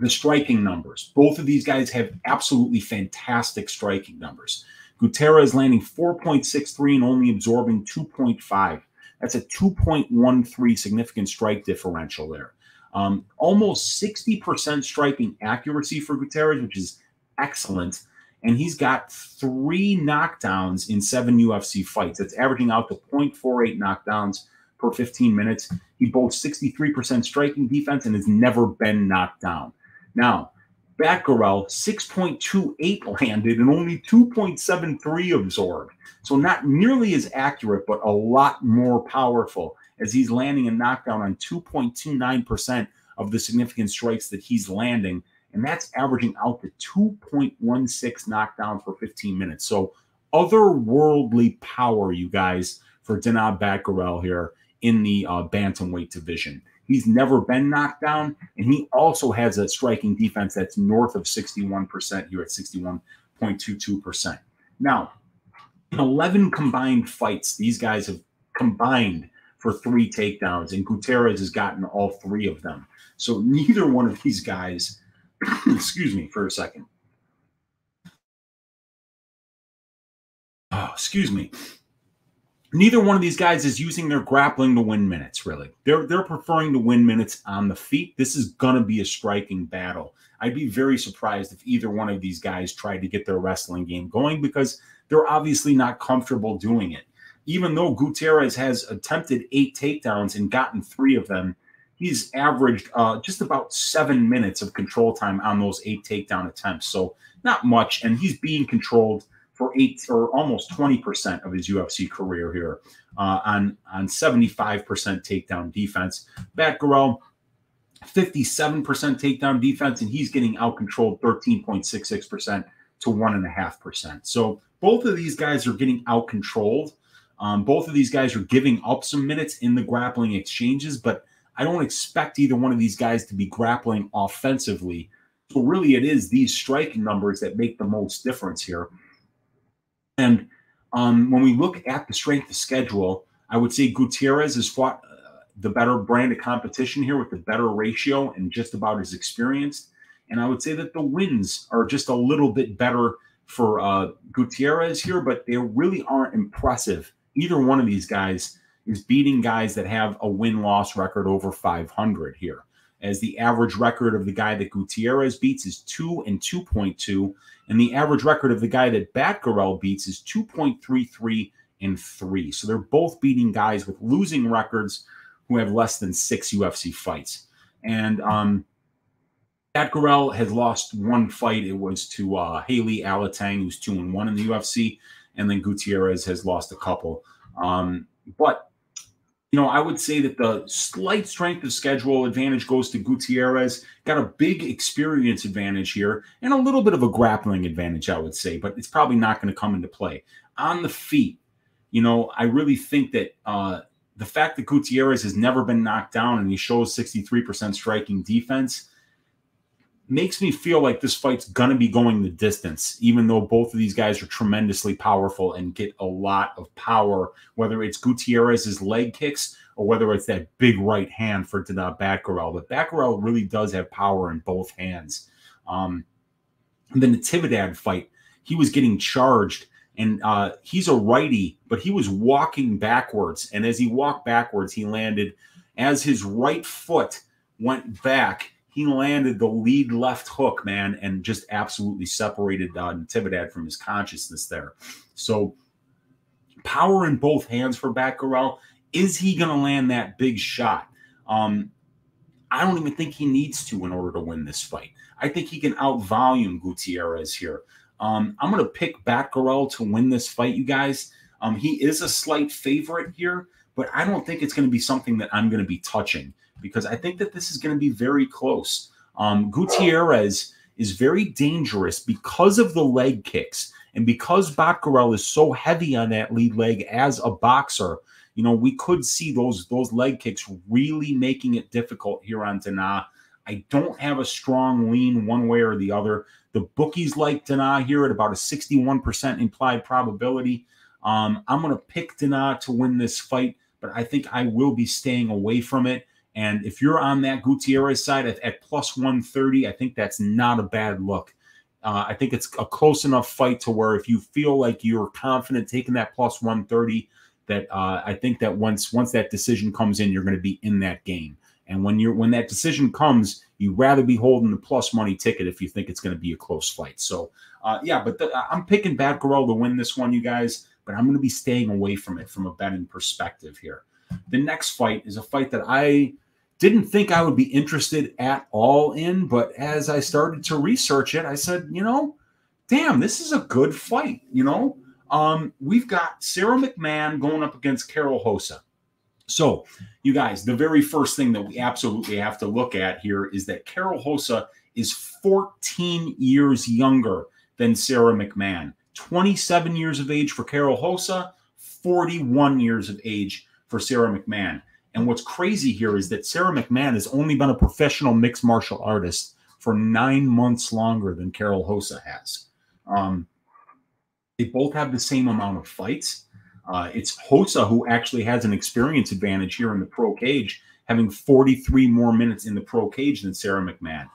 the striking numbers. Both of these guys have absolutely fantastic striking numbers. Gutierrez landing 4.63 and only absorbing 2.5. That's a 2.13 significant strike differential there. Um, almost 60% striking accuracy for Gutierrez, which is excellent. And he's got three knockdowns in seven UFC fights. That's averaging out to 0.48 knockdowns per 15 minutes. He boasts 63% striking defense and has never been knocked down. Now, Batgerel, 6.28 landed and only 2.73 absorbed. So not nearly as accurate, but a lot more powerful as he's landing a knockdown on 2.29% of the significant strikes that he's landing. And that's averaging out to 2.16 knockdowns for 15 minutes. So otherworldly power, you guys, for Danaa Batgerel here in the uh, bantamweight division. He's never been knocked down, and he also has a striking defense that's north of 61% here at 61.22%. Now, in 11 combined fights, these guys have combined for three takedowns, and Gutierrez has gotten all three of them. So neither one of these guys, excuse me for a second. Oh, excuse me. Neither one of these guys is using their grappling to win minutes really. They're they're preferring to win minutes on the feet. This is to be a striking battle. I'd be very surprised if either one of these guys tried to get their wrestling game going because they're obviously not comfortable doing it even though gutierrez has attempted eight takedowns and gotten three of them he's averaged uh, just about seven minutes of control time on those eight takedown attempts so not much and he's being controlled for eight or almost 20% of his UFC career here uh, on, on 75% takedown defense. Batgerel, 57% takedown defense, and he's getting out controlled 13.66% to 1.5%. So both of these guys are getting out controlled. Um, both of these guys are giving up some minutes in the grappling exchanges, but I don't expect either one of these guys to be grappling offensively. So really, it is these striking numbers that make the most difference here. And um, when we look at the strength of schedule, I would say Gutierrez has fought uh, the better brand of competition here with the better ratio and just about as experienced. And I would say that the wins are just a little bit better for uh, Gutierrez here, but they really aren't impressive. Either one of these guys is beating guys that have a win loss record over 500 here as the average record of the guy that Gutierrez beats is 2 and 2.2 and the average record of the guy that Batgerel beats is 2.33 and 3. So they're both beating guys with losing records who have less than 6 UFC fights. And um Batgerel has lost one fight. It was to uh, Heili Alateng, who's two and one in the UFC, and then Gutierrez has lost a couple. Um, but you know, I would say that the slight strength of schedule advantage goes to Gutierrez. Got a big experience advantage here and a little bit of a grappling advantage, I would say, but it's probably not going to come into play. On the feet, you know, I really think that uh, the fact that Gutierrez has never been knocked down and he shows 63% striking defense makes me feel like this fight's going to be going the distance, even though both of these guys are tremendously powerful and get a lot of power, whether it's Gutierrez's leg kicks or whether it's that big right hand for Danaa Batgerel. But Batgerel really does have power in both hands. Um, the Natividad fight, he was getting charged and uh, he's a righty, but he was walking backwards. And as he walked backwards, he landed as his right foot went back. He landed the lead left hook, man, and just absolutely separated uh, Natividad from his consciousness there. So, power in both hands for Batgerel. Is he going to land that big shot? Um, I don't even think he needs to in order to win this fight. I think he can outvolume Gutierrez here. Um, I'm going to pick Batgerel to win this fight, you guys. Um, he is a slight favorite here, but I don't think it's going to be something that I'm going to be touching because I think that this is going to be very close. Um, Gutierrez is very dangerous because of the leg kicks and because Batgerel is so heavy on that lead leg as a boxer. You know, we could see those those leg kicks really making it difficult here on Danaa. I don't have a strong lean one way or the other. The bookies like Danaa here at about a 61% implied probability. Um, I'm going to pick Danaa to win this fight, but I think I will be staying away from it. And if you're on that Gutierrez side at, at plus 130, I think that's not a bad look. Uh, I think it's a close enough fight to where if you feel like you're confident taking that plus 130, that uh, I think that once once that decision comes in, you're going to be in that game. And when you're when that decision comes, you'd rather be holding the plus money ticket if you think it's going to be a close fight. So uh, yeah, but the, I'm picking Batgerel to win this one, you guys. But I'm going to be staying away from it from a betting perspective here. The next fight is a fight that I didn't think I would be interested at all in, but as I started to research it, I said, you know, damn, this is a good fight. You know, um, we've got Sara McMann going up against Karol Rosa. So, you guys, the very first thing that we absolutely have to look at here is that Karol Rosa is 14 years younger than Sara McMann. 27 years of age for Karol Rosa, 41 years of age for Sara McMann. And what's crazy here is that Sara McMann has only been a professional mixed martial artist for nine months longer than Karol Rosa has. Um, they both have the same amount of fights. Uh, it's Rosa who actually has an experience advantage here in the pro cage, having 43 more minutes in the pro cage than Sara McMann.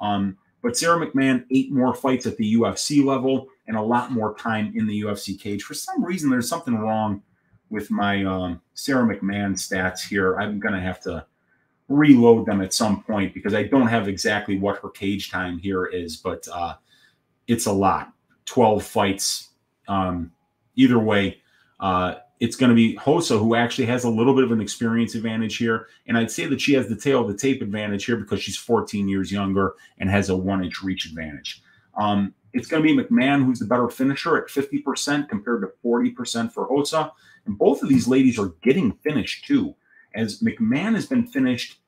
Um, but Sara McMann, eight more fights at the UFC level and a lot more time in the UFC cage. For some reason, there's something wrong with my um, Sara McMann stats here. I'm going to have to reload them at some point because I don't have exactly what her cage time here is, but uh, it's a lot. 12 fights. Um, either way, uh, it's going to be Rosa, who actually has a little bit of an experience advantage here. And I'd say that she has the tail of the tape advantage here because she's 14 years younger and has a one inch reach advantage. Um, it's going to be McMann, who's the better finisher at 50% compared to 40% for Rosa. And both of these ladies are getting finished too, as McMann has been finished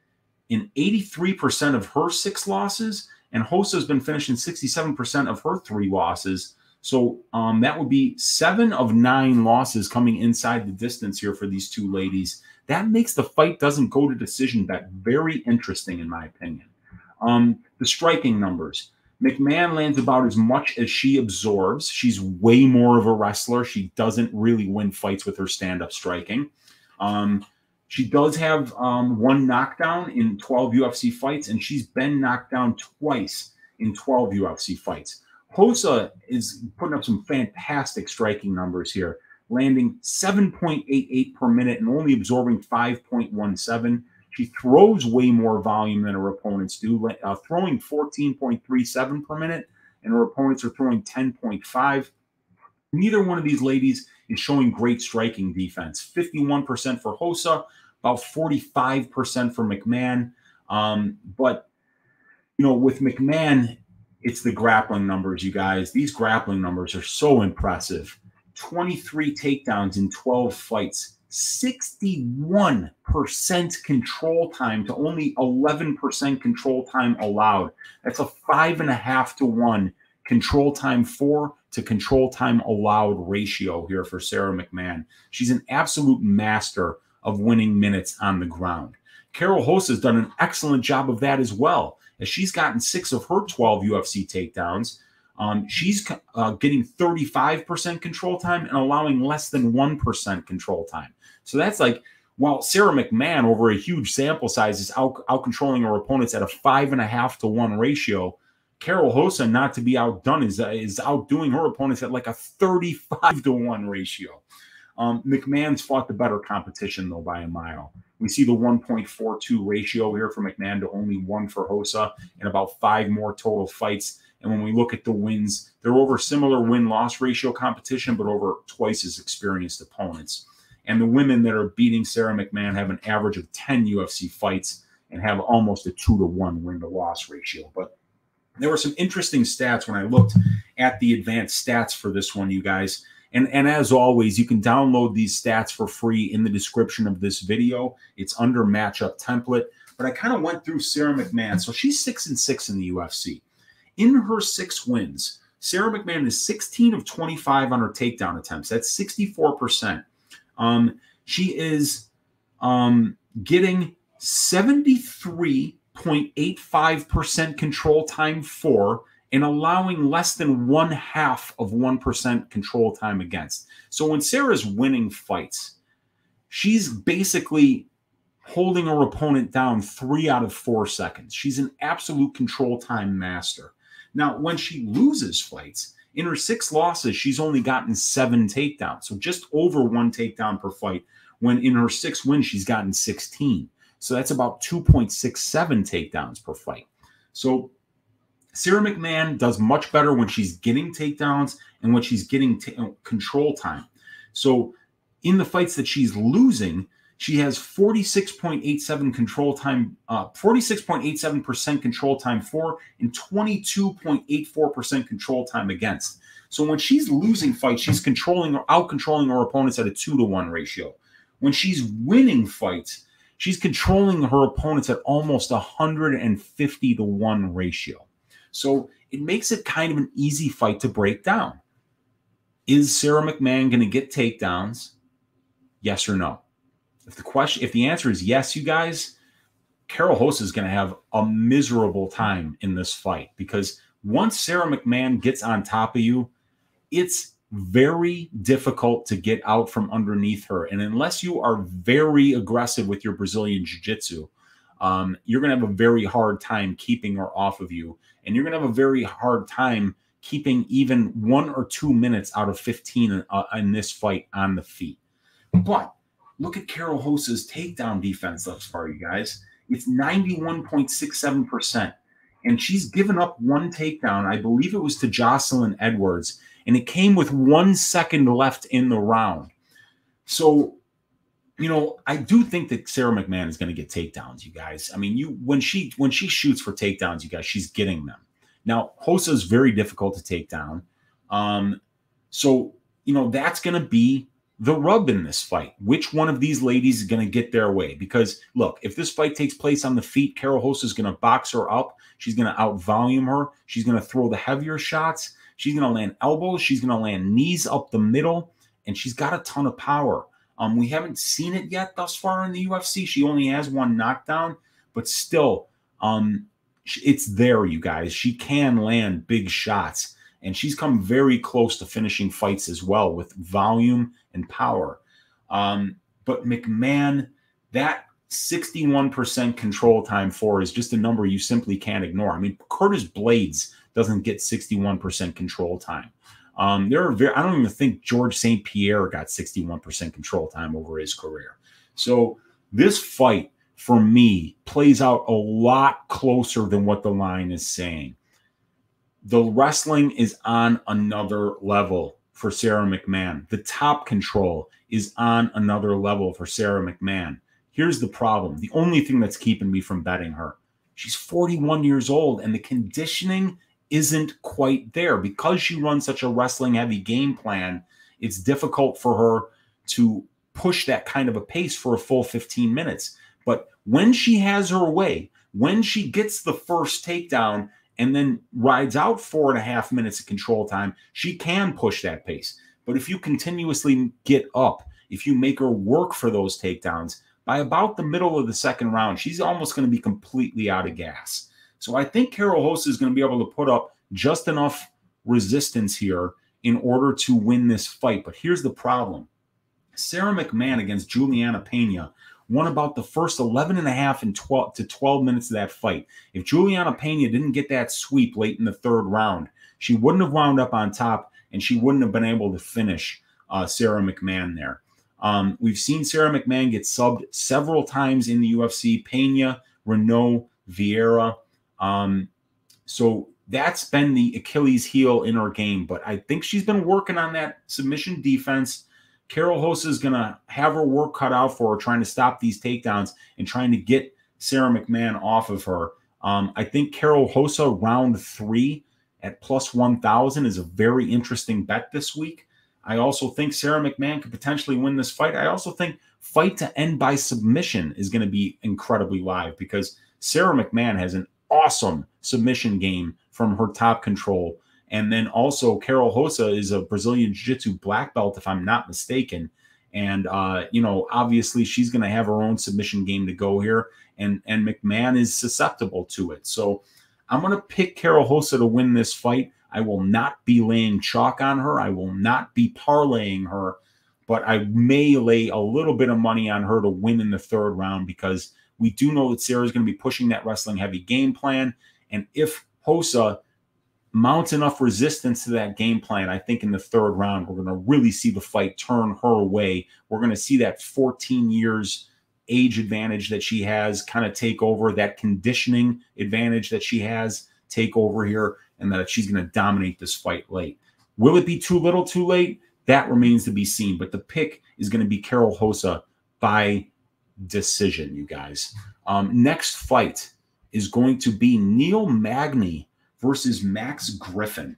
in 83% of her six losses, and Rosa has been finished in 67% of her three losses. So um, that would be seven of nine losses coming inside the distance here for these two ladies. That makes the fight doesn't go to decision bet very interesting, in my opinion. Um, the striking numbers. McMann lands about as much as she absorbs. She's way more of a wrestler. She doesn't really win fights with her stand up striking. Um, she does have um, one knockdown in 12 UFC fights, and she's been knocked down twice in 12 UFC fights. Rosa is putting up some fantastic striking numbers here, landing 7.88 per minute and only absorbing 5.17. She throws way more volume than her opponents do, uh, throwing 14.37 per minute, and her opponents are throwing 10.5. Neither one of these ladies is showing great striking defense. 51% for Rosa, about 45% for McMann. Um, but, you know, with McMann, it's the grappling numbers, you guys. These grappling numbers are so impressive. 23 takedowns in 12 fights, 61% control time to only 11% control time allowed. That's a five and a half to one control time for to control time allowed ratio here for Sara McMann. She's an absolute master of winning minutes on the ground. Karol Rosa has done an excellent job of that as well as she's gotten six of her 12 UFC takedowns. Um, she's uh, getting 35% control time and allowing less than 1% control time. So that's like, while Sara McMann over a huge sample size, is out, out controlling her opponents at a five and a half to one ratio, Karol Rosa, not to be outdone, is is outdoing her opponents at like a 35 to 1 ratio. Um, McMann's fought the better competition, though, by a mile. We see the 1.42 ratio here for McMann to only one for Rosa and about five more total fights. And when we look at the wins, they're over similar win loss ratio competition, but over twice as experienced opponents. And the women that are beating Sara McMann have an average of 10 UFC fights and have almost a two to one win to loss ratio. But there were some interesting stats when I looked at the advanced stats for this one, you guys. And, and as always, you can download these stats for free in the description of this video. It's under matchup template. But I kind of went through Sara McMann. So she's six and six in the UFC. In her six wins, Sara McMann is 16 of 25 on her takedown attempts. That's 64%. Um, she is um, getting 73.85% control time for and allowing less than one half of 1% control time against. So when Sara's winning fights, she's basically holding her opponent down three out of four seconds. She's an absolute control time master. Now, when she loses fights, in her six losses, she's only gotten seven takedowns. So just over one takedown per fight. When in her six wins, she's gotten 16. So that's about 2.67 takedowns per fight. So Sara McMann does much better when she's getting takedowns and when she's getting t- control time. So in the fights that she's losing, she has 46.87 control time, uh, 46.87% control time for, and 22.84% control time against. So when she's losing fights, she's controlling or out controlling her opponents at a two to one ratio. When she's winning fights, she's controlling her opponents at almost 150 to one ratio. So it makes it kind of an easy fight to break down. Is Sara McMann going to get takedowns? Yes or no? If the question, if the answer is yes, you guys, Karol Rosa is going to have a miserable time in this fight because once Sara McMann gets on top of you, it's very difficult to get out from underneath her. And unless you are very aggressive with your Brazilian Jiu Jitsu, um, you're going to have a very hard time keeping her off of you. And you're going to have a very hard time keeping even one or two minutes out of 15 in, uh, in this fight on the feet. But Look at Karol Rosa's takedown defense thus far, you guys. It's 91.67%. And she's given up one takedown. I believe it was to Joselyne Edwards. And it came with one second left in the round. So, you know, I do think that Sara McMann is going to get takedowns, you guys. I mean, you when she when she shoots for takedowns, you guys, she's getting them. Now, Rosa is very difficult to take down. Um, so, you know, that's going to be the rub in this fight. Which one of these ladies is going to get their way? Because look, if this fight takes place on the feet, Karol Rosa is going to box her up. She's going to out volume her. She's going to throw the heavier shots. She's going to land elbows. She's going to land knees up the middle, and she's got a ton of power. Um, we haven't seen it yet thus far in the UFC. She only has one knockdown, but still, um, it's there, you guys. She can land big shots and she's come very close to finishing fights as well with volume and power. Um, but McMann, that 61% control time for is just a number you simply can't ignore. I mean, Curtis Blaydes doesn't get 61% control time. Um, there are very, I don't even think George St. Pierre got 61% control time over his career. So this fight for me plays out a lot closer than what the line is saying the wrestling is on another level for Sara McMann. The top control is on another level for Sara McMann. Here's the problem the only thing that's keeping me from betting her she's 41 years old, and the conditioning isn't quite there. Because she runs such a wrestling heavy game plan, it's difficult for her to push that kind of a pace for a full 15 minutes. But when she has her way, when she gets the first takedown, and then rides out four and a half minutes of control time, she can push that pace. But if you continuously get up, if you make her work for those takedowns, by about the middle of the second round, she's almost going to be completely out of gas. So I think Karol Rosa is going to be able to put up just enough resistance here in order to win this fight. But here's the problem Sara McMann against Juliana Pena won about the first 11 and a half and 12 to 12 minutes of that fight. If Juliana Pena didn't get that sweep late in the third round, she wouldn't have wound up on top and she wouldn't have been able to finish uh, Sara McMann there. Um, we've seen Sara McMann get subbed several times in the UFC. Pena, Renault, Vieira. Um, so that's been the Achilles heel in her game. But I think she's been working on that submission defense. Karol Rosa is going to have her work cut out for her, trying to stop these takedowns and trying to get Sara McMann off of her. Um, I think Karol Rosa round three at plus 1,000 is a very interesting bet this week. I also think Sara McMann could potentially win this fight. I also think fight to end by submission is going to be incredibly live because Sara McMann has an awesome submission game from her top control. And then also Karol Rosa is a Brazilian Jiu-Jitsu black belt, if I'm not mistaken. And uh, you know, obviously she's going to have her own submission game to go here, and and McMann is susceptible to it. So I'm going to pick Karol Rosa to win this fight. I will not be laying chalk on her. I will not be parlaying her, but I may lay a little bit of money on her to win in the third round because we do know that Sara is going to be pushing that wrestling heavy game plan. And if Rosa mounts enough resistance to that game plan, I think in the third round, we're going to really see the fight turn her way. We're going to see that 14 years age advantage that she has kind of take over, that conditioning advantage that she has take over here, and that she's going to dominate this fight late. Will it be too little, too late? That remains to be seen. But the pick is going to be Karol Rosa by decision, you guys. Um, next fight is going to be Neil Magny versus Max Griffin.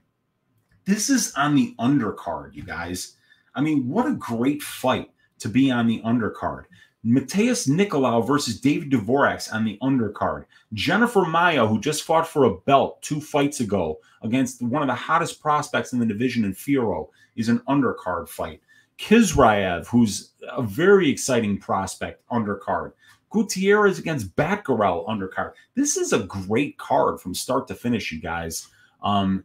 This is on the undercard, you guys. I mean, what a great fight to be on the undercard. Matheus Nicolau versus David Dvorak on the undercard. Jennifer Maia, who just fought for a belt two fights ago against one of the hottest prospects in the division in Fiorot, is an undercard fight. Khizriev, who's a very exciting prospect, undercard. Gutierrez against Batgerel undercard. This is a great card from start to finish, you guys. Um,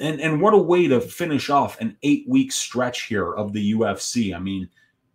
and and what a way to finish off an eight week stretch here of the UFC. I mean,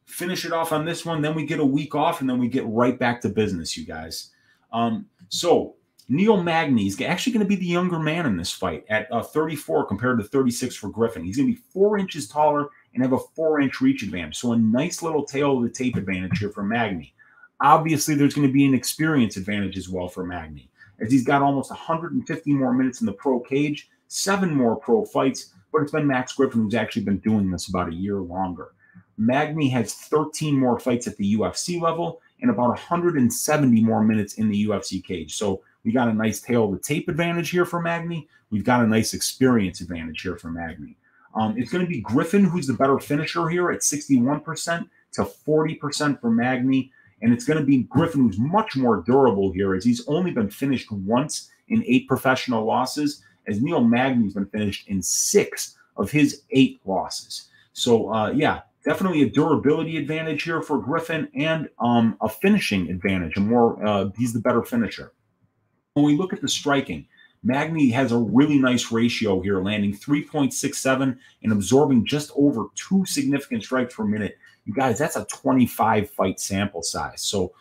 finish it off on this one. Then we get a week off, and then we get right back to business, you guys. Um, so Neil Magny is actually going to be the younger man in this fight at uh, 34 compared to 36 for Griffin. He's going to be four inches taller and have a four inch reach advantage. So a nice little tail of the tape advantage here for Magny. Obviously, there's going to be an experience advantage as well for Magny, as he's got almost 150 more minutes in the pro cage, seven more pro fights, but it's been Max Griffin who's actually been doing this about a year longer. Magny has 13 more fights at the UFC level and about 170 more minutes in the UFC cage. So we got a nice tail of the tape advantage here for Magny. We've got a nice experience advantage here for Magny. Um, it's going to be Griffin who's the better finisher here at 61% to 40% for Magny. And it's going to be Griffin who's much more durable here as he's only been finished once in eight professional losses, as Neil Magny's been finished in six of his eight losses. So, uh, yeah, definitely a durability advantage here for Griffin and um, a finishing advantage. A more uh, he's the better finisher. When we look at the striking, Magny has a really nice ratio here, landing 3.67 and absorbing just over two significant strikes per minute. You guys, that's a 25 fight sample size. So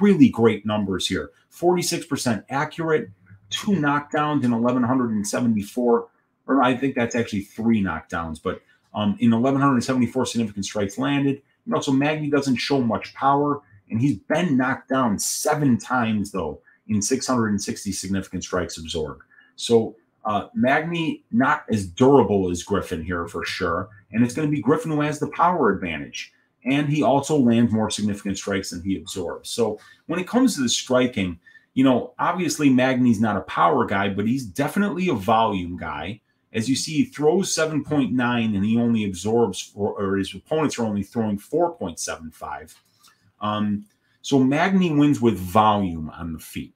really great numbers here. 46% accurate, two knockdowns in 1174, or I think that's actually three knockdowns, but um, in 1,174 significant strikes landed. You know, so Magny doesn't show much power, and he's been knocked down seven times though in 660 significant strikes absorbed. So uh, Magny not as durable as Griffin here for sure, and it's going to be Griffin who has the power advantage, and he also lands more significant strikes than he absorbs. So when it comes to the striking, you know, obviously Magny's not a power guy, but he's definitely a volume guy. As you see, he throws 7.9 and he only absorbs, or his opponents are only throwing 4.75. Um, so Magny wins with volume on the feet.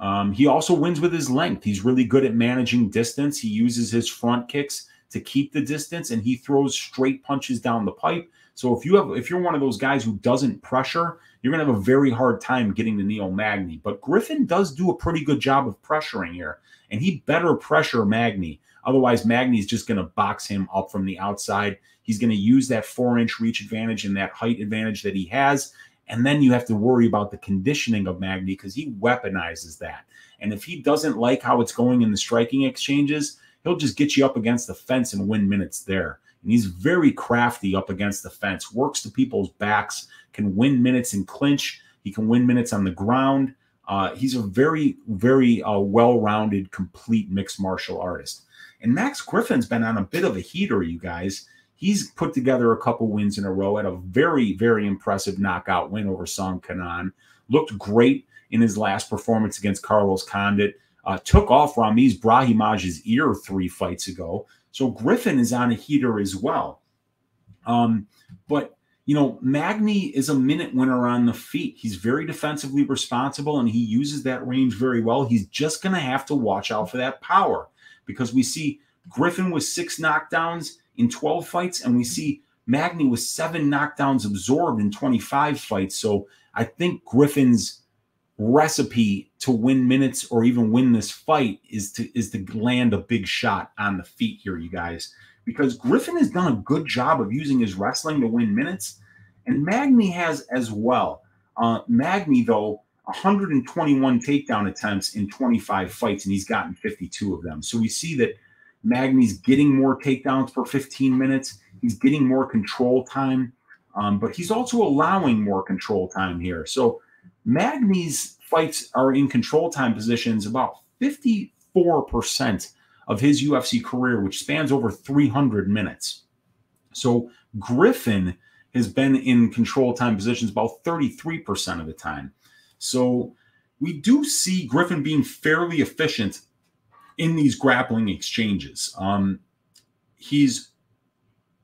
Um, he also wins with his length. He's really good at managing distance. He uses his front kicks to keep the distance, and he throws straight punches down the pipe. So if you have, if you're one of those guys who doesn't pressure, you're going to have a very hard time getting to Neil Magny. But Griffin does do a pretty good job of pressuring here, and he better pressure Magny. Otherwise, Magny's just going to box him up from the outside. He's going to use that four inch reach advantage and that height advantage that he has. And then you have to worry about the conditioning of Magny because he weaponizes that. And if he doesn't like how it's going in the striking exchanges, he'll just get you up against the fence and win minutes there. And he's very crafty up against the fence, works to people's backs, can win minutes in clinch. He can win minutes on the ground. Uh, he's a very, very uh, well-rounded, complete mixed martial artist. And Max Griffin's been on a bit of a heater, you guys. He's put together a couple wins in a row at a very, very impressive knockout win over Song Kenan. Looked great in his last performance against Carlos Condit. Uh, took off Ramiz Brahimaj's ear three fights ago. So Griffin is on a heater as well. Um, but you know, Magny is a minute winner on the feet. He's very defensively responsible and he uses that range very well. He's just going to have to watch out for that power because we see Griffin with six knockdowns in 12 fights, and we see Magny with seven knockdowns absorbed in 25 fights. So I think Griffin's recipe to win minutes or even win this fight is to is to land a big shot on the feet here, you guys, because Griffin has done a good job of using his wrestling to win minutes, and Magny has as well. Uh, Magny though 121 takedown attempts in 25 fights, and he's gotten 52 of them. So we see that Magny's getting more takedowns per 15 minutes. He's getting more control time, um, but he's also allowing more control time here. So Magny's fights are in control time positions about 54% of his UFC career, which spans over 300 minutes. So Griffin has been in control time positions about 33% of the time. So we do see Griffin being fairly efficient in these grappling exchanges. Um, he's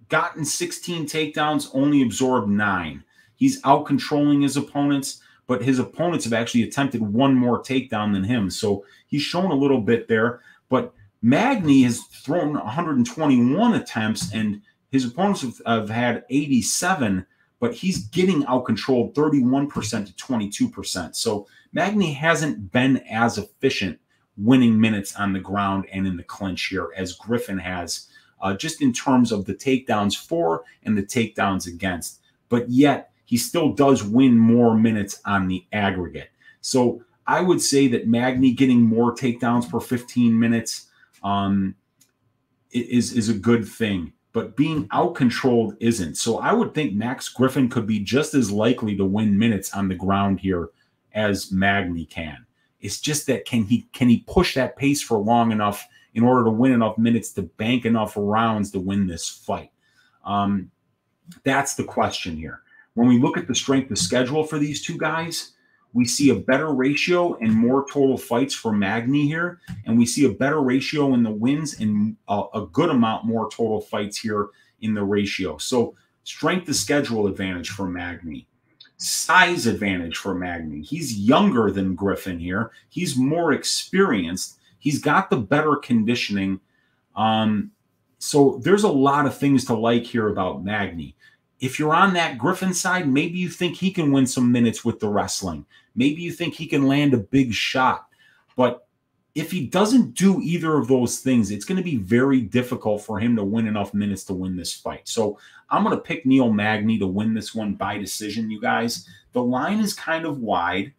gotten 16 takedowns, only absorbed nine. He's out controlling his opponents, but his opponents have actually attempted one more takedown than him. So he's shown a little bit there. But Magny has thrown 121 attempts, and his opponents have, have had 87 but he's getting out controlled 31% to 22%. So Magny hasn't been as efficient winning minutes on the ground and in the clinch here as Griffin has, uh, just in terms of the takedowns for and the takedowns against. But yet he still does win more minutes on the aggregate. So I would say that Magny getting more takedowns per 15 minutes um, is, is a good thing but being out controlled isn't. So I would think Max Griffin could be just as likely to win minutes on the ground here as Magny can. It's just that can he can he push that pace for long enough in order to win enough minutes to bank enough rounds to win this fight? Um, that's the question here. When we look at the strength of schedule for these two guys, we see a better ratio and more total fights for Magny here, and we see a better ratio in the wins and a, a good amount more total fights here in the ratio. So strength of schedule advantage for Magny, size advantage for Magny. He's younger than Griffin here. He's more experienced. He's got the better conditioning. Um, so there's a lot of things to like here about Magny if you're on that Griffin side, maybe you think he can win some minutes with the wrestling. Maybe you think he can land a big shot. But if he doesn't do either of those things, it's going to be very difficult for him to win enough minutes to win this fight. So I'm going to pick Neil Magny to win this one by decision, you guys. The line is kind of wide.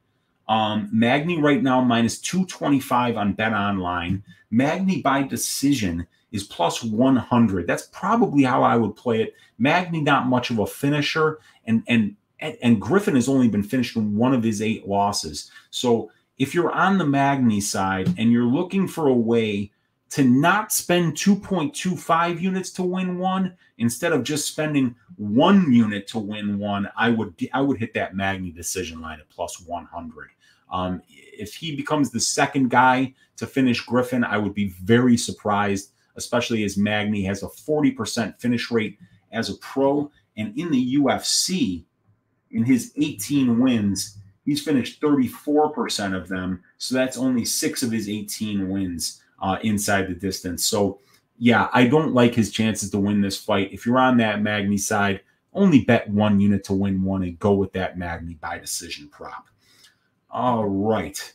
Um, Magny right now minus 225 on Bet Online. Magny by decision is plus 100. That's probably how I would play it. Magny not much of a finisher, and and and Griffin has only been finished in one of his eight losses. So if you're on the Magny side and you're looking for a way to not spend 2.25 units to win one instead of just spending one unit to win one, I would I would hit that Magny decision line at plus 100. Um, if he becomes the second guy to finish Griffin, I would be very surprised especially as Magny has a 40% finish rate as a pro. And in the UFC, in his 18 wins, he's finished 34% of them. So that's only six of his 18 wins uh, inside the distance. So, yeah, I don't like his chances to win this fight. If you're on that Magny side, only bet one unit to win one and go with that Magny by decision prop. All right.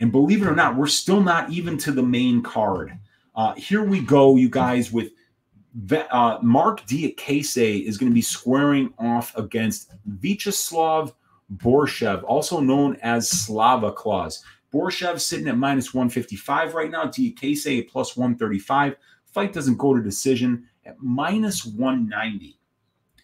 And believe it or not, we're still not even to the main card. Uh, here we go, you guys, with uh, Mark Diakiese is going to be squaring off against Viacheslav Borshchev, also known as Slava Claus. Borshchev sitting at minus 155 right now. Diakiese at plus 135. Fight doesn't go to decision at minus 190.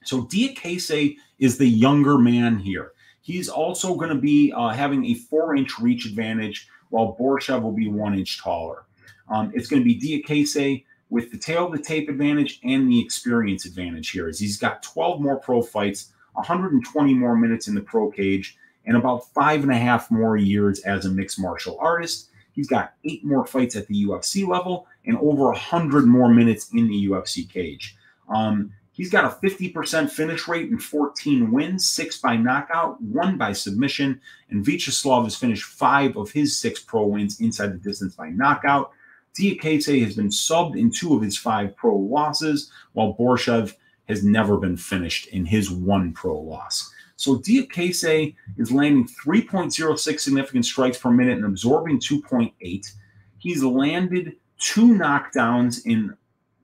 So Diakiese is the younger man here. He's also going to be uh, having a four inch reach advantage, while Borshchev will be one inch taller. Um, it's going to be Diakiese with the tail of the tape advantage and the experience advantage here, as he's got 12 more pro fights, 120 more minutes in the pro cage, and about five and a half more years as a mixed martial artist. He's got eight more fights at the UFC level and over 100 more minutes in the UFC cage. Um, he's got a 50% finish rate and 14 wins, six by knockout, one by submission. And Viacheslav has finished five of his six pro wins inside the distance by knockout. Diakiese has been subbed in two of his five pro losses, while Borshchev has never been finished in his one pro loss. So Diakiese is landing 3.06 significant strikes per minute and absorbing 2.8. He's landed two knockdowns in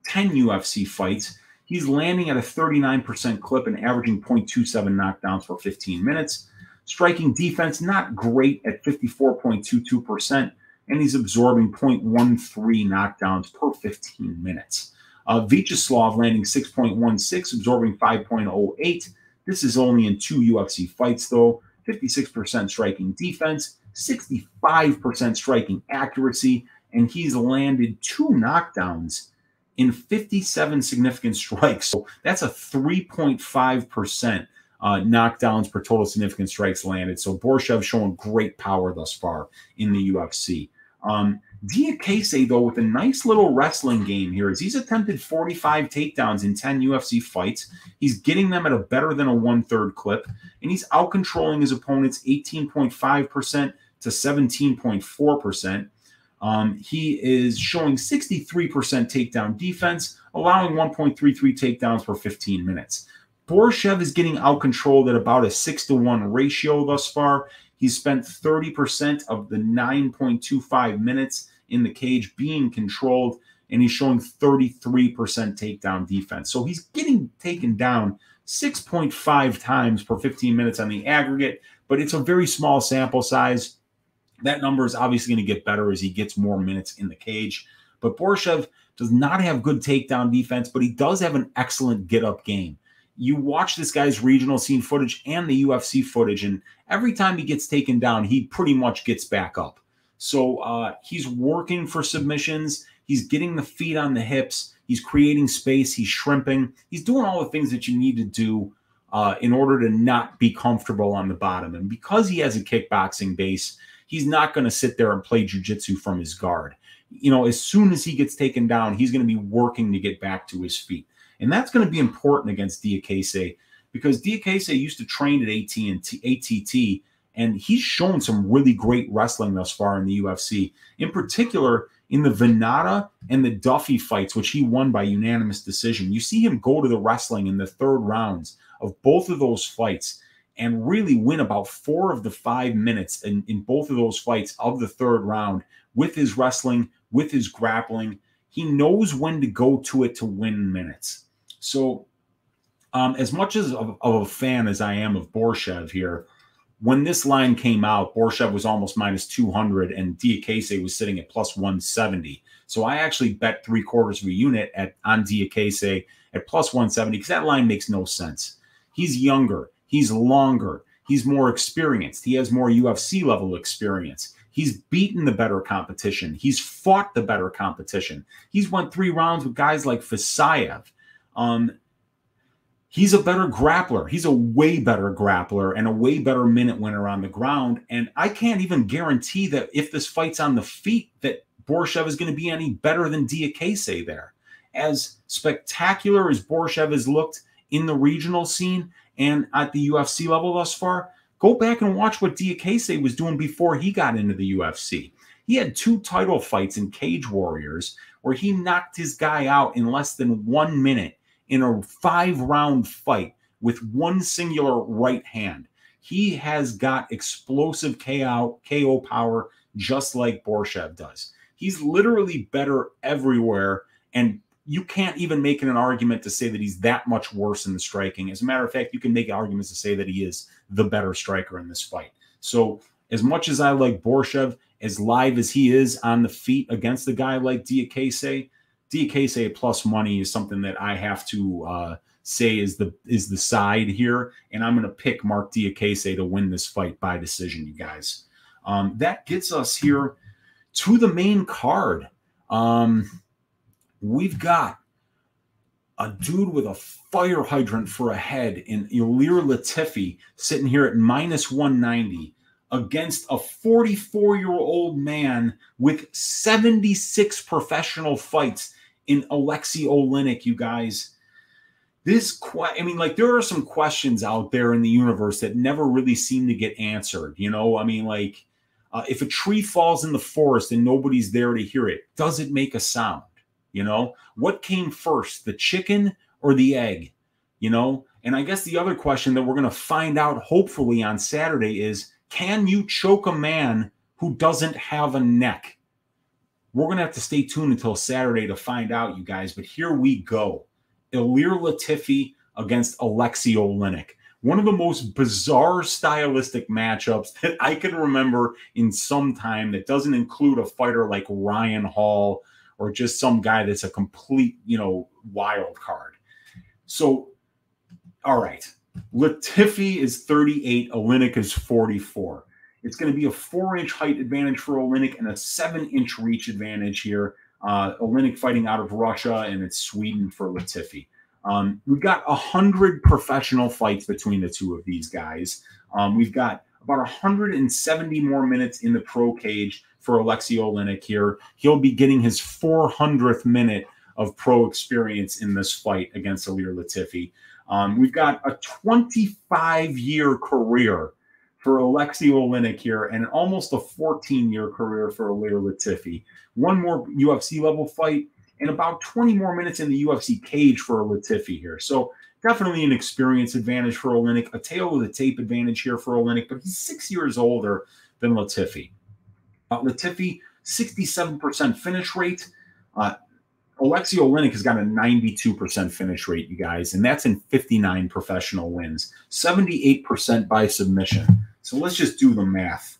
10 UFC fights. He's landing at a 39% clip and averaging 0.27 knockdowns for 15 minutes. Striking defense, not great at 54.22%, and he's absorbing 0.13 knockdowns per 15 minutes. Uh, Viacheslav landing 6.16, absorbing 5.08. This is only in two UFC fights, though. 56% striking defense, 65% striking accuracy, and he's landed two knockdowns in 57 significant strikes. So that's a 3.5% uh, knockdowns per total significant strikes landed. So Borshchev showing great power thus far in the UFC. Um, Diakiese, though, with a nice little wrestling game here, is he's attempted 45 takedowns in 10 UFC fights. He's getting them at a better than a one third clip, and he's out controlling his opponents 18.5% to 17.4%. Um, he is showing 63% takedown defense, allowing 1.33 takedowns per 15 minutes. Borshchev is getting out controlled at about a 6 to 1 ratio thus far. He's spent 30% of the 9.25 minutes in the cage being controlled, and he's showing 33% takedown defense. So he's getting taken down 6.5 times per 15 minutes on the aggregate, but it's a very small sample size. That number is obviously going to get better as he gets more minutes in the cage. But Borshchev does not have good takedown defense, but he does have an excellent get up game. You watch this guy's regional scene footage and the UFC footage, and every time he gets taken down, he pretty much gets back up. So uh, he's working for submissions. He's getting the feet on the hips. He's creating space. He's shrimping. He's doing all the things that you need to do uh, in order to not be comfortable on the bottom. And because he has a kickboxing base, he's not going to sit there and play jujitsu from his guard. You know, as soon as he gets taken down, he's going to be working to get back to his feet. And that's going to be important against Diakiese because Diakiese used to train at AT&T, ATT, and he's shown some really great wrestling thus far in the UFC. In particular, in the Vannata and the Duffy fights, which he won by unanimous decision. You see him go to the wrestling in the third rounds of both of those fights and really win about four of the five minutes in, in both of those fights of the third round with his wrestling, with his grappling. He knows when to go to it to win minutes. So, um, as much as of, of, a fan as I am of Borshchev here, when this line came out, Borshchev was almost minus 200 and Diakiese was sitting at plus 170. So I actually bet three quarters of a unit at on Diakiese at plus 170 because that line makes no sense. He's younger. He's longer. He's more experienced. He has more UFC level experience. He's beaten the better competition. He's fought the better competition. He's won three rounds with guys like Fiziev. Um, he's a better grappler. He's a way better grappler and a way better minute winner on the ground. And I can't even guarantee that if this fight's on the feet, that Borshchev is going to be any better than Diakiese there. As spectacular as Borshchev has looked in the regional scene, and at the UFC level thus far, go back and watch what Diakiese was doing before he got into the UFC. He had two title fights in Cage Warriors where he knocked his guy out in less than one minute in a five round fight with one singular right hand. He has got explosive KO, KO power just like Borshchev does. He's literally better everywhere and you can't even make an argument to say that he's that much worse in the striking. As a matter of fact, you can make arguments to say that he is the better striker in this fight. So, as much as I like Borshchev, as live as he is on the feet against a guy like Diakiese, Diakiese plus money is something that I have to uh, say is the is the side here, and I'm going to pick Mark Diakiese to win this fight by decision. You guys, um, that gets us here to the main card. Um, we've got a dude with a fire hydrant for a head in Ilir Latifi sitting here at minus 190 against a 44 year old man with 76 professional fights in Aleksei Oleinik, you guys. This, I mean, like, there are some questions out there in the universe that never really seem to get answered. You know, I mean, like, uh, if a tree falls in the forest and nobody's there to hear it, does it make a sound? You know, what came first, the chicken or the egg? You know, and I guess the other question that we're going to find out hopefully on Saturday is can you choke a man who doesn't have a neck? We're going to have to stay tuned until Saturday to find out, you guys. But here we go Ilir Latifi against Aleksei Oleinik one of the most bizarre stylistic matchups that I can remember in some time that doesn't include a fighter like Ryan Hall or just some guy that's a complete, you know, wild card. So, all right. Latifi is 38, Oleinik is 44. It's going to be a four inch height advantage for Oleinik and a seven inch reach advantage here. Uh, Oleinik fighting out of Russia and it's Sweden for Latifi. Um, we've got a 100 professional fights between the two of these guys. Um, we've got about 170 more minutes in the pro cage for Aleksei Oleinik here. He'll be getting his 400th minute of pro experience in this fight against Ilir Latifi. Um, we've got a 25 year career for Aleksei Oleinik here and almost a 14 year career for Ilir Latifi. One more UFC level fight and about 20 more minutes in the UFC cage for Latifi here. So definitely an experience advantage for Oleinik, a tail with a tape advantage here for Oleinik, but he's six years older than Latifi. Uh, Latifi, 67% finish rate. Uh, Aleksei Oleinik has got a 92% finish rate, you guys, and that's in 59 professional wins, 78% by submission. So let's just do the math.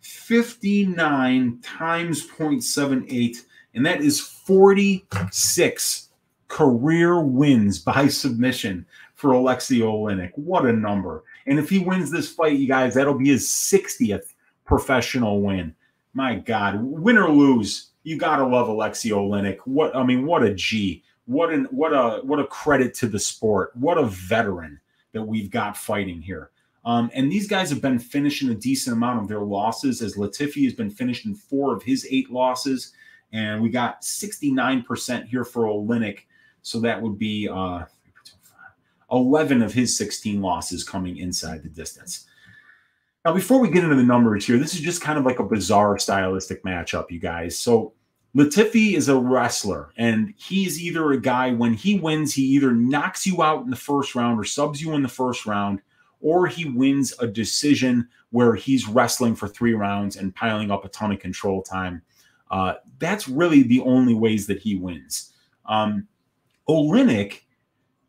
59 times 0.78 and that is 46 career wins by submission for Aleksei Oleinik. What a number. And if he wins this fight, you guys, that'll be his 60th professional win. My God, win or lose, you gotta love Aleksei Oleinik. What I mean, what a G. What an what a what a credit to the sport. What a veteran that we've got fighting here. Um, and these guys have been finishing a decent amount of their losses, as Latifi has been finishing four of his eight losses and we got 69% here for Oleinik. So that would be uh, 11 of his 16 losses coming inside the distance. Now, before we get into the numbers here, this is just kind of like a bizarre stylistic matchup, you guys. So Latifi is a wrestler, and he's either a guy when he wins, he either knocks you out in the first round or subs you in the first round, or he wins a decision where he's wrestling for three rounds and piling up a ton of control time uh, that's really the only ways that he wins. Um, Oleinik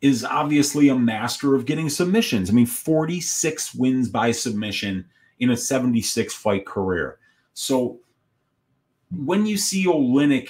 is obviously a master of getting submissions. I mean, 46 wins by submission in a 76 fight career. So when you see Oleinik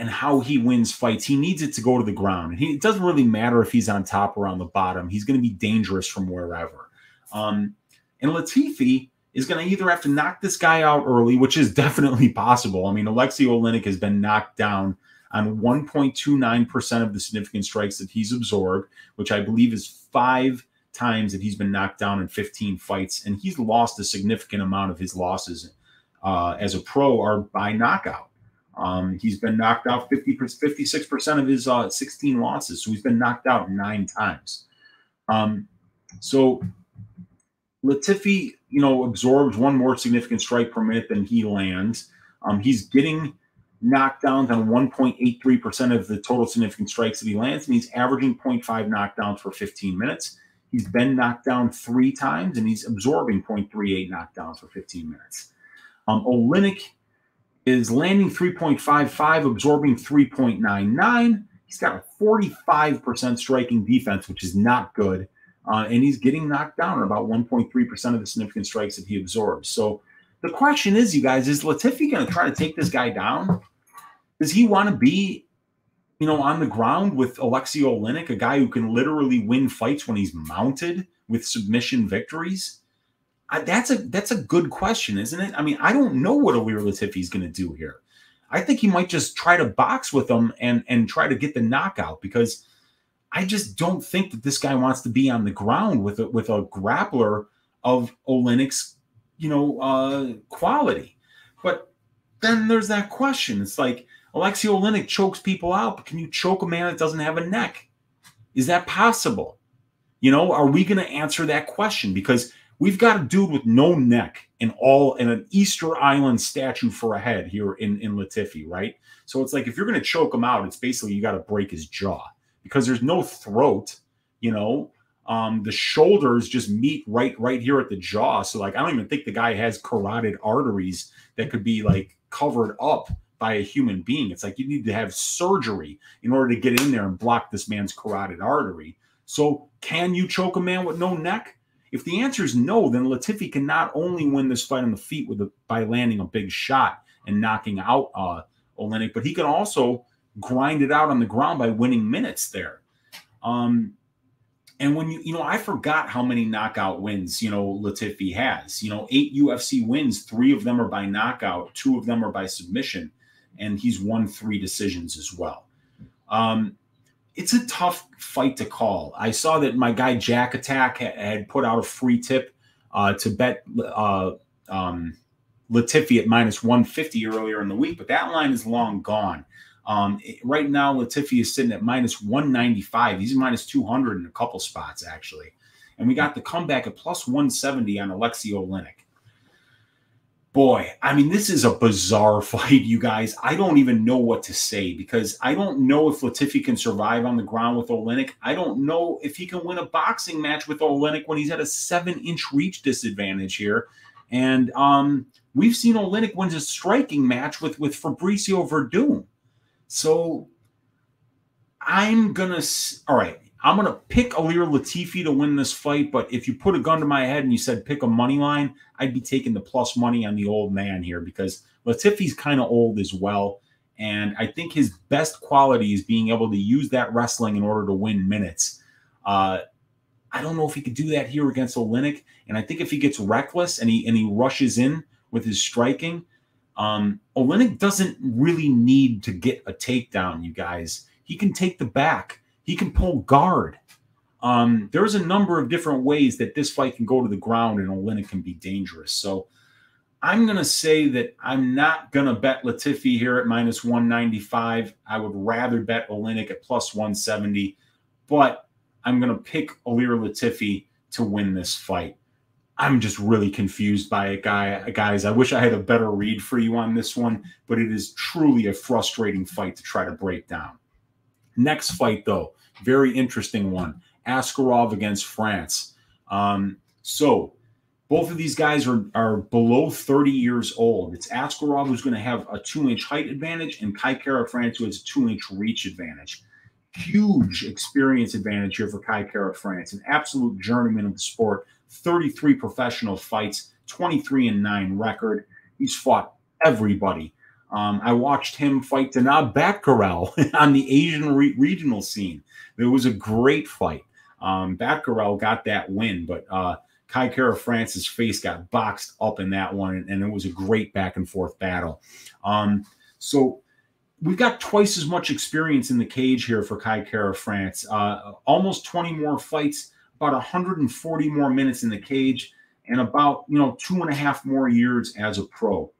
and how he wins fights, he needs it to go to the ground. He, it doesn't really matter if he's on top or on the bottom. He's going to be dangerous from wherever. Um, and Latifi, is going to either have to knock this guy out early, which is definitely possible. I mean, Aleksei Oleinik has been knocked down on 1.29% of the significant strikes that he's absorbed, which I believe is five times that he's been knocked down in 15 fights. And he's lost a significant amount of his losses uh, as a pro are by knockout. Um, he's been knocked out 50 56% of his uh, 16 losses. So he's been knocked out nine times. Um, so Latifi, you know, absorbs one more significant strike per minute than he lands. Um, he's getting knockdowns on 1.83% of the total significant strikes that he lands, and he's averaging 0.5 knockdowns for 15 minutes. He's been knocked down three times, and he's absorbing 0.38 knockdowns for 15 minutes. Um, Oleinik is landing 3.55, absorbing 3.99. He's got a 45% striking defense, which is not good. Uh, and he's getting knocked down about 1.3% of the significant strikes that he absorbs. So the question is, you guys, is Latifi going to try to take this guy down? Does he want to be, you know, on the ground with Aleksei Oleinik, a guy who can literally win fights when he's mounted with submission victories? I, that's a that's a good question, isn't it? I mean, I don't know what Ilir Latifi's going to do here. I think he might just try to box with him and and try to get the knockout because I just don't think that this guy wants to be on the ground with a, with a grappler of Oleinik's, you know, uh, quality. But then there's that question. It's like Aleksei Oleinik chokes people out, but can you choke a man that doesn't have a neck? Is that possible? You know, are we going to answer that question? Because We've got a dude with no neck and all and an Easter Island statue for a head here in, in Latifi, right? So it's like if you're going to choke him out, it's basically you got to break his jaw because there's no throat, you know. Um, the shoulders just meet right right here at the jaw. So like I don't even think the guy has carotid arteries that could be like covered up by a human being. It's like you need to have surgery in order to get in there and block this man's carotid artery. So can you choke a man with no neck? If the answer is no, then Latifi can not only win this fight on the feet with a, by landing a big shot and knocking out uh, Oleinik, but he can also grind it out on the ground by winning minutes there. Um, and when you, you know, I forgot how many knockout wins, you know, Latifi has. You know, eight UFC wins, three of them are by knockout, two of them are by submission, and he's won three decisions as well. Um, it's a tough fight to call. I saw that my guy Jack Attack had put out a free tip uh, to bet uh, um, Latifi at minus 150 earlier in the week, but that line is long gone. Um, right now, Latifi is sitting at minus 195. He's minus 200 in a couple spots, actually. And we got the comeback at plus 170 on Aleksei Oleinik boy, I mean, this is a bizarre fight, you guys. I don't even know what to say because I don't know if Latifi can survive on the ground with Oleinik. I don't know if he can win a boxing match with Oleinik when he's at a seven-inch reach disadvantage here. And um, we've seen Oleinik wins a striking match with with Fabricio Werdum. So I'm gonna. All right. I'm going to pick Ilir Latifi to win this fight, but if you put a gun to my head and you said pick a money line, I'd be taking the plus money on the old man here because Latifi's kind of old as well. And I think his best quality is being able to use that wrestling in order to win minutes. Uh, I don't know if he could do that here against Oleinik. And I think if he gets reckless and he and he rushes in with his striking, um, Oleinik doesn't really need to get a takedown, you guys. He can take the back he can pull guard. Um, there's a number of different ways that this fight can go to the ground and Oleinik can be dangerous. So I'm going to say that I'm not going to bet Latifi here at minus 195. I would rather bet Oleinik at plus 170, but I'm going to pick Ilir Latifi to win this fight. I'm just really confused by it, guy, guys. I wish I had a better read for you on this one, but it is truly a frustrating fight to try to break down. Next fight, though, very interesting one. Askarov against France. Um, so both of these guys are, are below 30 years old. It's Askarov who's going to have a two inch height advantage, and Kai Kara France who has a two inch reach advantage. Huge experience advantage here for Kai Kara France, an absolute journeyman of the sport. 33 professional fights, 23 and 9 record. He's fought everybody. Um, I watched him fight Danaa Batgerel on the Asian re- regional scene. It was a great fight. Um, Batgerel got that win, but uh, Kai Kara France's face got boxed up in that one, and, it was a great back and forth battle. Um, so we've got twice as much experience in the cage here for Kai Kara France. Uh, almost 20 more fights, about 140 more minutes in the cage, and about you know two and a half more years as a pro.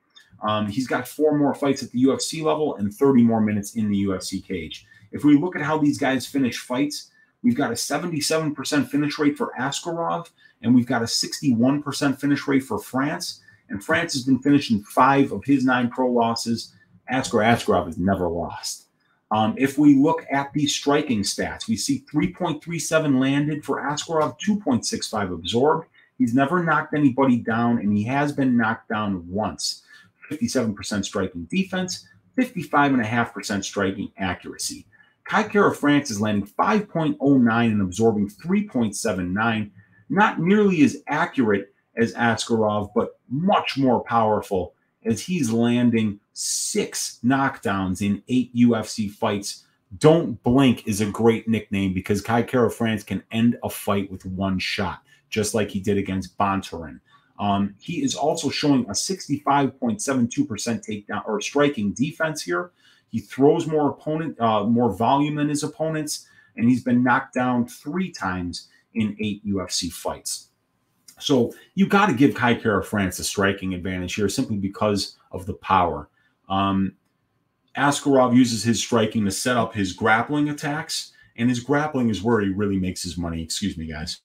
Um, he's got four more fights at the UFC level and 30 more minutes in the UFC cage. If we look at how these guys finish fights, we've got a 77% finish rate for Askarov, and we've got a 61% finish rate for France. And France has been finishing five of his nine pro losses. Askar Askarov has never lost. Um, if we look at the striking stats, we see 3.37 landed for Askarov, 2.65 absorbed. He's never knocked anybody down, and he has been knocked down once. 57% striking defense, 55.5% striking accuracy. Kai Kara France is landing 5.09 and absorbing 3.79. Not nearly as accurate as Askarov, but much more powerful as he's landing six knockdowns in eight UFC fights. Don't blink is a great nickname because Kai Kara France can end a fight with one shot, just like he did against Bontorin. Um, he is also showing a 65.72% takedown or striking defense here. He throws more opponent, uh, more volume than his opponents, and he's been knocked down three times in eight UFC fights. So you got to give Kai Kara France a striking advantage here simply because of the power. Um, Askarov uses his striking to set up his grappling attacks, and his grappling is where he really makes his money. Excuse me, guys.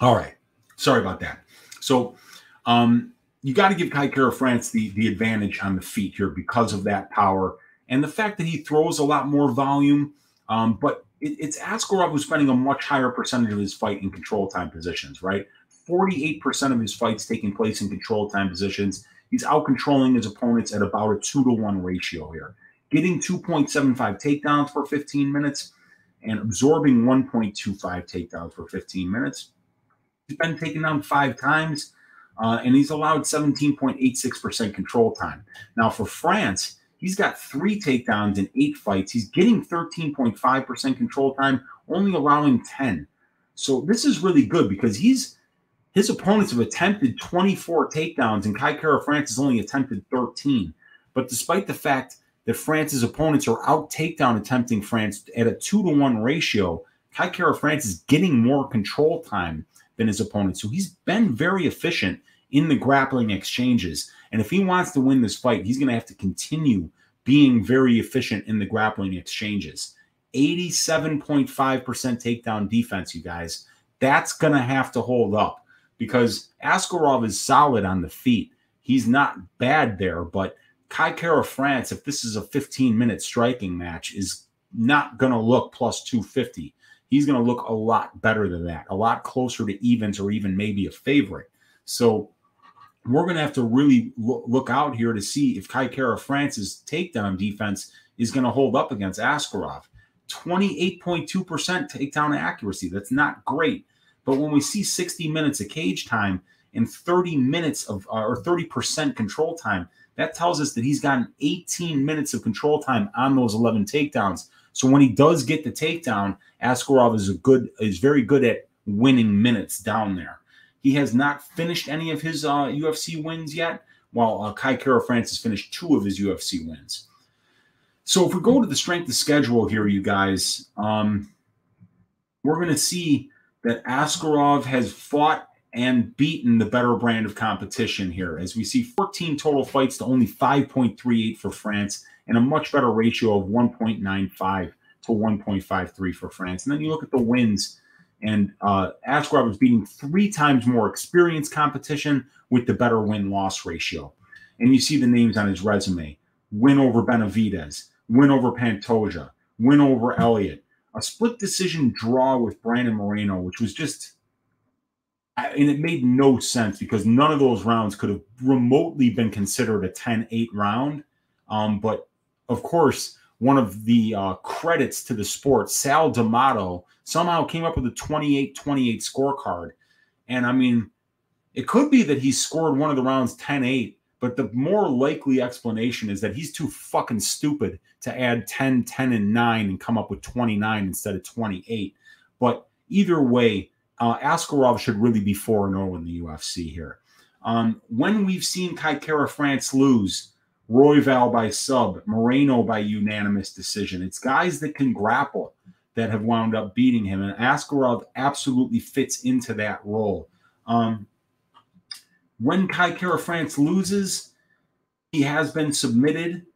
All right. Sorry about that. So, um, you got to give Kai Kara France the, the advantage on the feet here because of that power and the fact that he throws a lot more volume. Um, but it, it's Askarov who's spending a much higher percentage of his fight in control time positions, right? 48% of his fights taking place in control time positions. He's out controlling his opponents at about a two to one ratio here, getting 2.75 takedowns for 15 minutes and absorbing 1.25 takedowns for 15 minutes. He's been taken down five times uh, and he's allowed 17.86% control time. Now, for France, he's got three takedowns in eight fights. He's getting 13.5% control time, only allowing 10. So this is really good because he's his opponents have attempted 24 takedowns, and Kai Kara France has only attempted 13. But despite the fact that France's opponents are out takedown attempting France at a two to one ratio, Kai Kara France is getting more control time than his opponent. So he's been very efficient in the grappling exchanges. And if he wants to win this fight, he's going to have to continue being very efficient in the grappling exchanges. 87.5% takedown defense, you guys. That's going to have to hold up because Askarov is solid on the feet. He's not bad there, but Kai Kara France, if this is a 15 minute striking match, is not going to look plus 250 he's going to look a lot better than that, a lot closer to evens or even maybe a favorite. So we're going to have to really look out here to see if Kai Kara France's takedown defense is going to hold up against Askarov. 28.2% takedown accuracy. That's not great. But when we see 60 minutes of cage time and 30 minutes of uh, or 30% control time, that tells us that he's gotten 18 minutes of control time on those 11 takedowns. So when he does get the takedown, Askarov is a good is very good at winning minutes down there. He has not finished any of his uh, UFC wins yet, while uh, Kai Kara France has finished two of his UFC wins. So if we go to the strength of schedule here, you guys, um, we're going to see that Askarov has fought and beaten the better brand of competition here, as we see 14 total fights to only 5.38 for France and a much better ratio of 1.95 to 1.53 for France. And then you look at the wins, and uh, Askarov was beating three times more experienced competition with the better win loss ratio. And you see the names on his resume win over Benavidez, win over Pantoja, win over Elliott, a split decision draw with Brandon Moreno, which was just. And it made no sense because none of those rounds could have remotely been considered a 10 8 round. Um, but of course, one of the uh, credits to the sport, Sal D'Amato, somehow came up with a 28 28 scorecard. And I mean, it could be that he scored one of the rounds 10 8, but the more likely explanation is that he's too fucking stupid to add 10, 10, and 9 and come up with 29 instead of 28. But either way, uh, Askarov should really be 4 0 in the UFC here. Um, when we've seen Kai Kara France lose, Royval by sub, Moreno by unanimous decision. It's guys that can grapple that have wound up beating him, and Askarov absolutely fits into that role. Um, when Kai Kara France loses, he has been submitted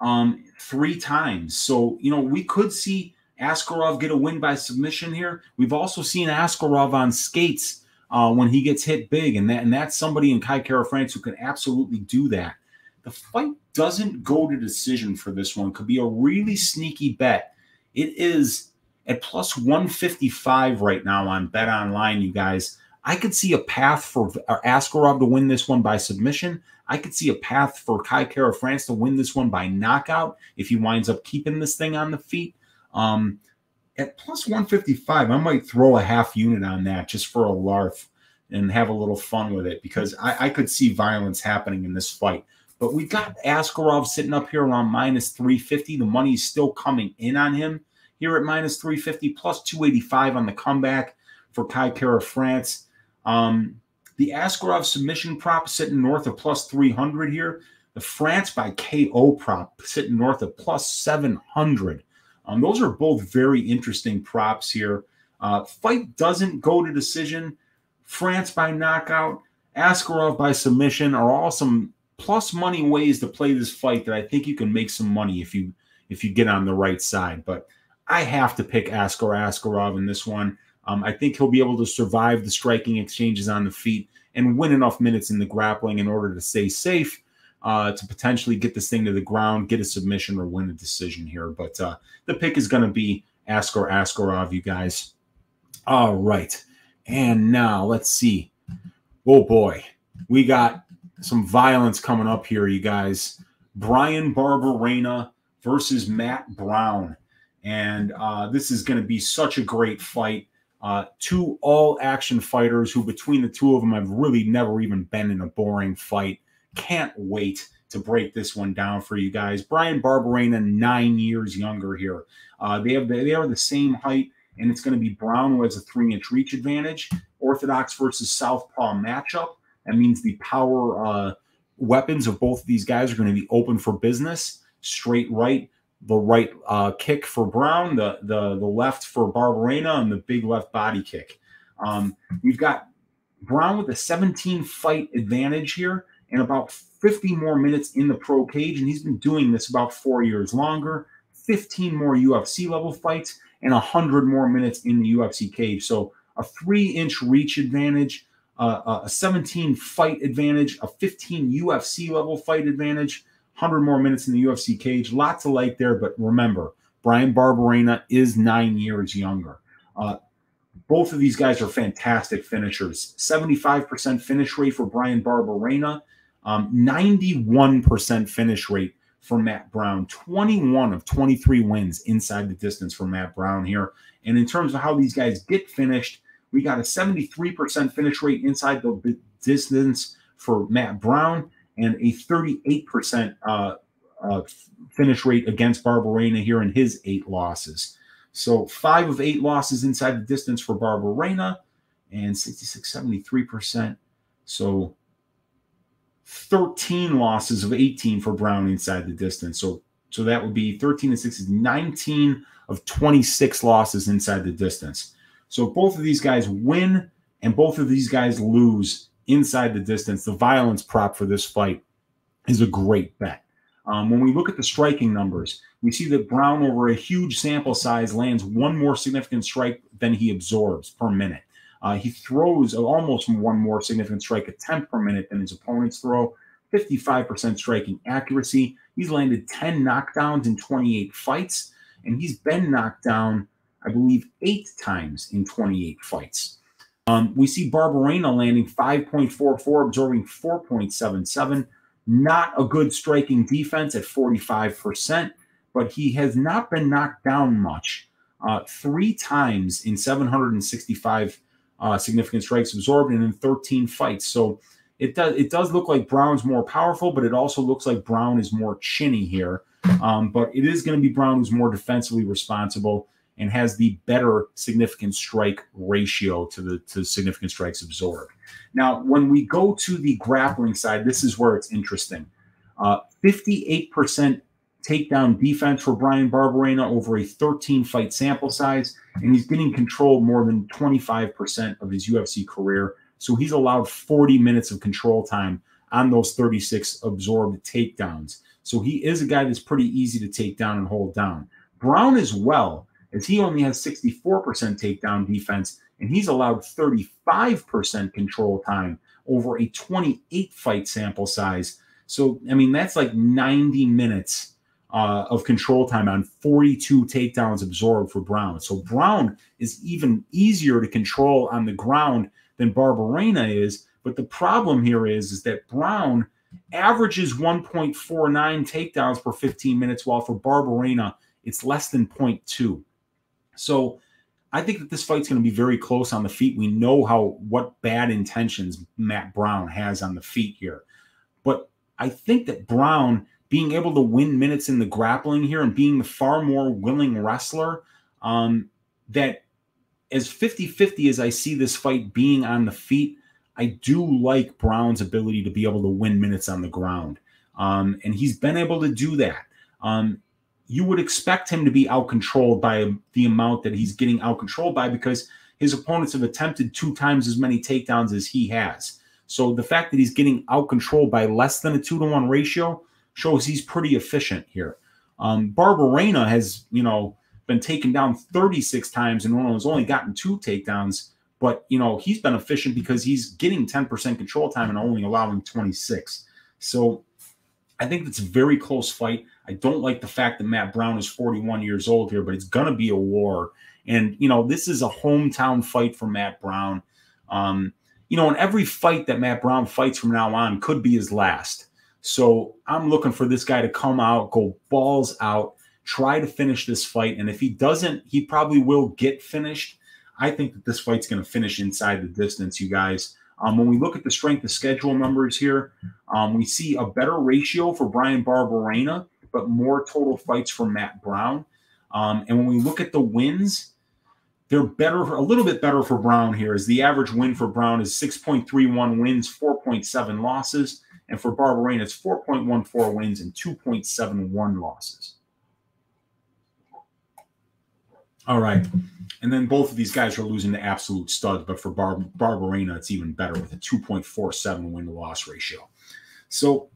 um, three times. So, you know, we could see Askarov get a win by submission here. We've also seen Askarov on skates uh, when he gets hit big, and that and that's somebody in Kai Kara France who can absolutely do that the fight doesn't go to decision for this one could be a really sneaky bet. It is at plus 155 right now on Bet Online, you guys. I could see a path for Askarov to win this one by submission. I could see a path for Kai Kara France to win this one by knockout if he winds up keeping this thing on the feet. Um, at plus 155, I might throw a half unit on that just for a larf and have a little fun with it because I, I could see violence happening in this fight. But we've got Askarov sitting up here around minus 350. The money's still coming in on him here at minus 350, plus 285 on the comeback for Kai Kara France. Um, the Askarov submission prop sitting north of plus 300 here. The France by KO prop sitting north of plus 700. Um, those are both very interesting props here. Uh, fight doesn't go to decision. France by knockout, Askarov by submission are all some plus money ways to play this fight that I think you can make some money if you if you get on the right side. But I have to pick Askar Askarov in this one. Um, I think he'll be able to survive the striking exchanges on the feet and win enough minutes in the grappling in order to stay safe uh, to potentially get this thing to the ground, get a submission, or win a decision here. But uh, the pick is going to be Askar Askarov, you guys. All right. And now let's see. Oh boy, we got some violence coming up here, you guys. Bryan Barberena versus Matt Brown. And uh, this is going to be such a great fight. Uh, two all action fighters who, between the two of them, have really never even been in a boring fight. Can't wait to break this one down for you guys. Bryan Barberena, nine years younger here. Uh, they have the, they are the same height, and it's going to be Brown who has a three inch reach advantage. Orthodox versus Southpaw matchup. That means the power uh, weapons of both of these guys are going to be open for business. Straight right, the right uh, kick for Brown, the the the left for Barberena, and the big left body kick. Um, we've got Brown with a 17 fight advantage here and about 50 more minutes in the pro cage, and he's been doing this about four years longer. 15 more UFC level fights and 100 more minutes in the UFC cage. So a three inch reach advantage, uh, a 17 fight advantage, a 15 UFC level fight advantage 100 more minutes in the UFC cage. Lots of light there, but remember, Bryan Barberena is nine years younger. Uh, both of these guys are fantastic finishers. 75% finish rate for Bryan Barberena, um, 91% finish rate for Matt Brown. 21 of 23 wins inside the distance for Matt Brown here. And in terms of how these guys get finished, we got a 73% finish rate inside the distance for Matt Brown and a 38% uh, uh, finish rate against Barberena here in his eight losses. So five of eight losses inside the distance for Barberena and 66, 73%. So 13 losses of 18 for Brown inside the distance. So so that would be 13 and 6 is 19 of 26 losses inside the distance. So both of these guys win and both of these guys lose inside the distance, the violence prop for this fight is a great bet. Um, when we look at the striking numbers, we see that Brown, over a huge sample size, lands one more significant strike than he absorbs per minute. Uh, he throws almost one more significant strike attempt per minute than his opponents throw. 55% striking accuracy. He's landed 10 knockdowns in 28 fights, and he's been knocked down, I believe, eight times in 28 fights. Um, we see Barberena landing 5.44, absorbing 4.77. Not a good striking defense at 45%, but he has not been knocked down much. Uh, three times in 765 uh, significant strikes absorbed and in 13 fights. So it does it does look like Brown's more powerful, but it also looks like Brown is more chinny here. Um, but it is going to be Brown who's more defensively responsible and has the better significant strike ratio to the to significant strikes absorbed. Now, when we go to the grappling side, this is where it's interesting. Uh, 58% takedown defense for Bryan Barberena over a 13 fight sample size, and he's getting control more than 25% of his UFC career. So he's allowed 40 minutes of control time on those 36 absorbed takedowns. So he is a guy that's pretty easy to take down and hold down. Brown as well as he only has 64% takedown defense and he's allowed 35% control time over a 28 fight sample size. So, I mean, that's like 90 minutes uh, of control time on 42 takedowns absorbed for Brown. So Brown is even easier to control on the ground than Barberena is. But the problem here is, is that Brown averages 1.49 takedowns per 15 minutes, while for Barberena, it's less than 0.2. So I think that this fight's going to be very close on the feet. We know how what bad intentions Matt Brown has on the feet here. But I think that Brown being able to win minutes in the grappling here and being the far more willing wrestler, um, that as 50 50 as I see this fight being on the feet, I do like Brown's ability to be able to win minutes on the ground. Um, and he's been able to do that. Um, you would expect him to be out controlled by the amount that he's getting out controlled by because his opponents have attempted two times as many takedowns as he has. So the fact that he's getting out controlled by less than a two to one ratio shows he's pretty efficient here. Um, Barberena has, you know, been taken down 36 times and has only gotten two takedowns, but you know he's been efficient because he's getting 10% control time and only allowing 26. So I think it's a very close fight. I don't like the fact that Matt Brown is 41 years old here, but it's going to be a war. And, you know, this is a hometown fight for Matt Brown. Um, you know, and every fight that Matt Brown fights from now on could be his last. So I'm looking for this guy to come out, go balls out, try to finish this fight. And if he doesn't, he probably will get finished. I think that this fight's going to finish inside the distance, you guys. Um, when we look at the strength of schedule numbers here, um, we see a better ratio for Bryan Barberena, but more total fights for Matt Brown. Um, and when we look at the wins, they're better, a little bit better for Brown here, as the average win for Brown is 6.31 wins, 4.7 losses. And for Barberena, it's 4.14 wins and 2.71 losses. All right. And then both of these guys are losing to absolute studs, but for Bar- Barberena, it's even better with a 2.47 win to loss ratio. So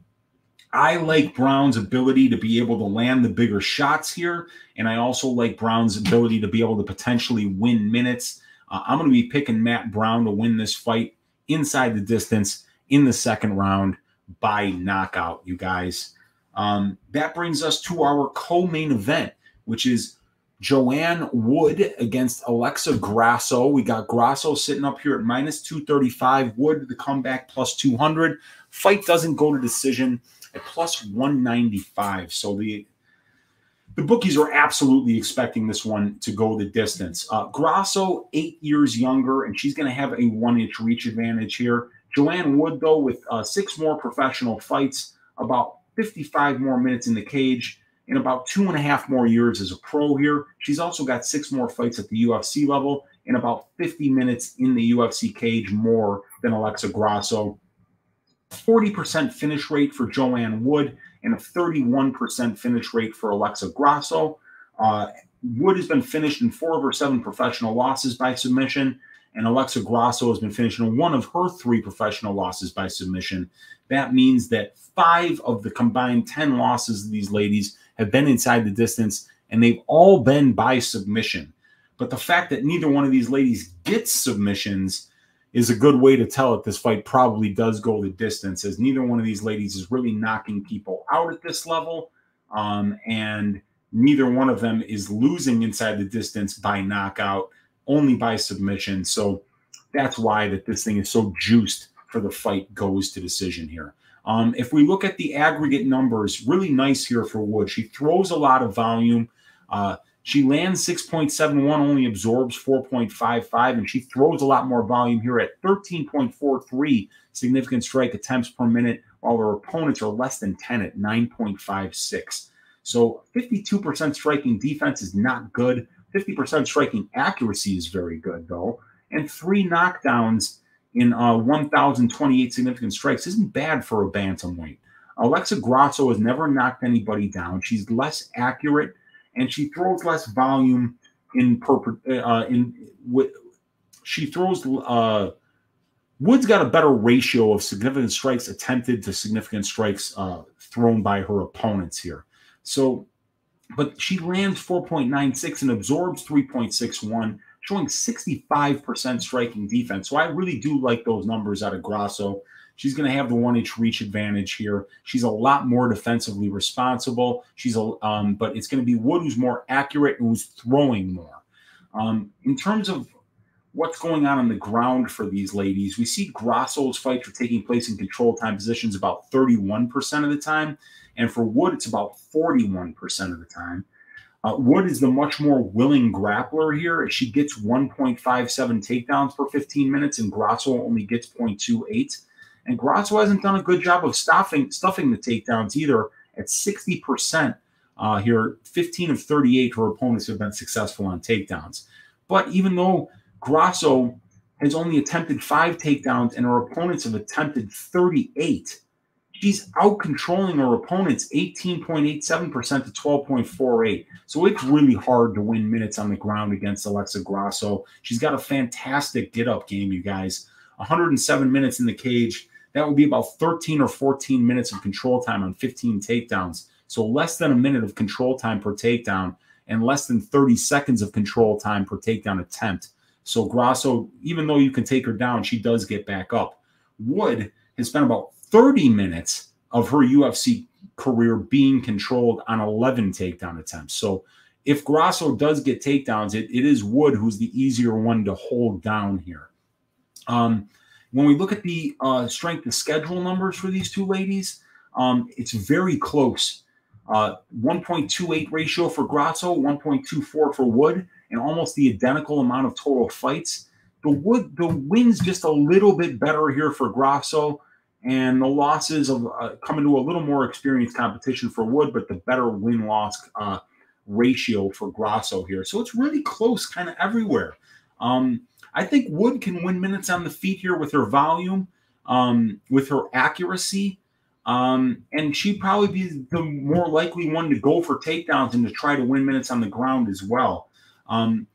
I like Brown's ability to be able to land the bigger shots here. And I also like Brown's ability to be able to potentially win minutes. Uh, I'm going to be picking Matt Brown to win this fight inside the distance in the second round by knockout, you guys. Um, that brings us to our co main event, which is Joanne Wood against Alexa Grasso. We got Grasso sitting up here at minus 235. Wood, the comeback, plus 200. Fight doesn't go to decision at plus 195. So the the bookies are absolutely expecting this one to go the distance. Uh, Grasso, eight years younger, and she's going to have a one inch reach advantage here. Joanne Wood, though, with uh, six more professional fights, about 55 more minutes in the cage in about two and a half more years as a pro here. She's also got six more fights at the UFC level and about 50 minutes in the UFC cage more than Alexa Grasso. 40% finish rate for Joanne Wood and a 31% finish rate for Alexa Grasso. Uh, Wood has been finished in four of her seven professional losses by submission, and Alexa Grasso has been finished in one of her three professional losses by submission. That means that five of the combined 10 losses of these ladies have been inside the distance, and they've all been by submission. But the fact that neither one of these ladies gets submissions is a good way to tell that this fight probably does go the distance, as neither one of these ladies is really knocking people out at this level. Um, and neither one of them is losing inside the distance by knockout, only by submission. So that's why that this thing is so juiced for the fight goes to decision here. Um, if we look at the aggregate numbers, really nice here for Wood. She throws a lot of volume. Uh, she lands 6.71, only absorbs 4.55, and she throws a lot more volume here at 13.43 significant strike attempts per minute, while her opponents are less than 10 at 9.56. So 52% striking defense is not good. 50% striking accuracy is very good, though. And three knockdowns in uh, 1,028 significant strikes isn't bad for a bantamweight. Alexa Grasso has never knocked anybody down. She's less accurate and she throws less volume in uh, in with she throws uh, Wood's got a better ratio of significant strikes attempted to significant strikes uh, thrown by her opponents here. So, but she lands 4.96 and absorbs 3.61 showing 65% striking defense. So I really do like those numbers out of Grasso. She's going to have the one inch reach advantage here. She's a lot more defensively responsible. She's a, um, but it's going to be Wood who's more accurate and who's throwing more. Um, in terms of what's going on on the ground for these ladies, we see Grasso's fights are taking place in control time positions about 31% of the time. And for Wood, it's about 41% of the time. Uh, Wood is the much more willing grappler here. She gets 1.57 takedowns per 15 minutes, and Grasso only gets 0.28. And Grasso hasn't done a good job of stuffing stuffing the takedowns either. At 60% uh, here, 15 of 38, her opponents have been successful on takedowns. But even though Grasso has only attempted five takedowns and her opponents have attempted 38, she's out controlling her opponents 18.87% to 12.48. So it's really hard to win minutes on the ground against Alexa Grasso. She's got a fantastic get up game, you guys. 107 minutes in the cage. That would be about 13 or 14 minutes of control time on 15 takedowns. So less than a minute of control time per takedown and less than 30 seconds of control time per takedown attempt. So Grasso, even though you can take her down, she does get back up. Wood has spent about 30 minutes of her UFC career being controlled on 11 takedown attempts. So if Grasso does get takedowns, it, it is Wood who's the easier one to hold down here. Um, when we look at the uh, strength of schedule numbers for these two ladies, um, it's very close. Uh, 1.28 ratio for Grasso, 1.24 for Wood, and almost the identical amount of total fights. The Wood, the wins just a little bit better here for Grasso and the losses of uh, coming to a little more experienced competition for Wood, but the better win loss uh, ratio for Grasso here. So it's really close, kind of everywhere. Um, I think Wood can win minutes on the feet here with her volume, um, with her accuracy, um, and she'd probably be the more likely one to go for takedowns and to try to win minutes on the ground as well. Um,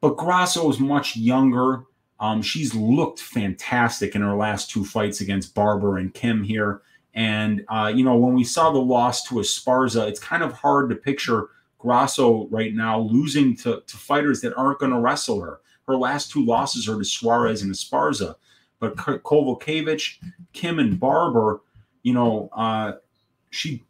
but Grasso is much younger. Um, she's looked fantastic in her last two fights against Barber and Kim here. And, uh, you know, when we saw the loss to Esparza, it's kind of hard to picture Grasso right now losing to, to fighters that aren't going to wrestle her. Her last two losses are to Suarez and Esparza. But Kowalkiewicz, Kim, and Barber, you know, uh, she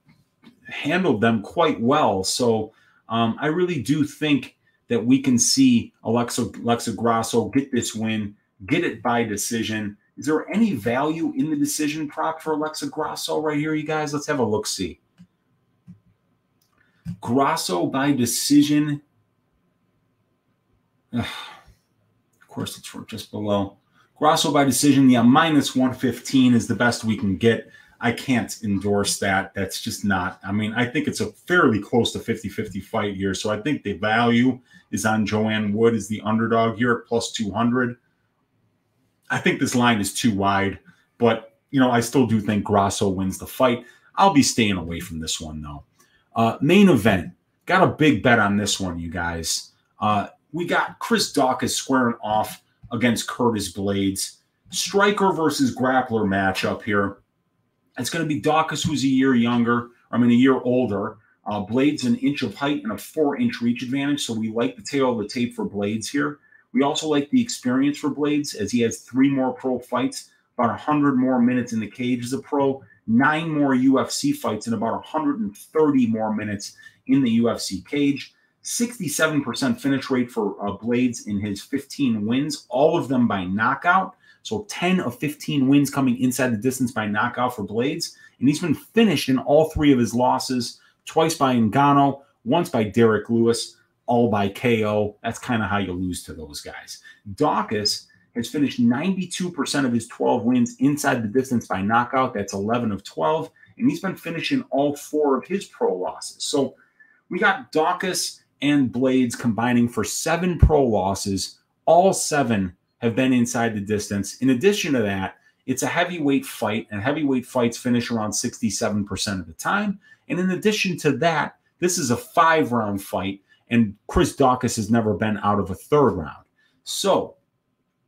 handled them quite well. So um, I really do think that we can see Alexa, Alexa Grasso get this win, get it by decision. Is there any value in the decision prop for Alexa Grasso right here, you guys? Let's have a look see. Grasso by decision. Ugh. Course, it's just below. Grasso by decision, yeah, minus 115 is the best we can get. I can't endorse that. That's just not. I mean, I think it's a fairly close to 50 50 fight here. So I think the value is on Joanne Wood as the underdog here at plus 200. I think this line is too wide, but, you know, I still do think Grasso wins the fight. I'll be staying away from this one, though. Uh, main event. Got a big bet on this one, you guys. Uh, we got Chris Daukaus squaring off against Curtis Blaydes. Striker versus grappler matchup here. It's going to be Daukaus, who's a year younger, I mean, a year older. Uh, Blaydes an inch of height and a four inch reach advantage. So we like the tail of the tape for Blaydes here. We also like the experience for Blaydes as he has three more pro fights, about 100 more minutes in the cage as a pro, nine more UFC fights, and about 130 more minutes in the UFC cage. 67% finish rate for uh, Blaydes in his 15 wins, all of them by knockout. So 10 of 15 wins coming inside the distance by knockout for Blaydes. And he's been finished in all three of his losses twice by Ngannou, once by Derrick Lewis, all by KO. That's kind of how you lose to those guys. Daukaus has finished 92% of his 12 wins inside the distance by knockout. That's 11 of 12. And he's been finishing all four of his pro losses. So we got Daukaus and Blaydes combining for seven pro losses. All seven have been inside the distance. In addition to that, it's a heavyweight fight, and heavyweight fights finish around 67% of the time. And in addition to that, this is a five round fight, and Chris Daukaus has never been out of a third round. So,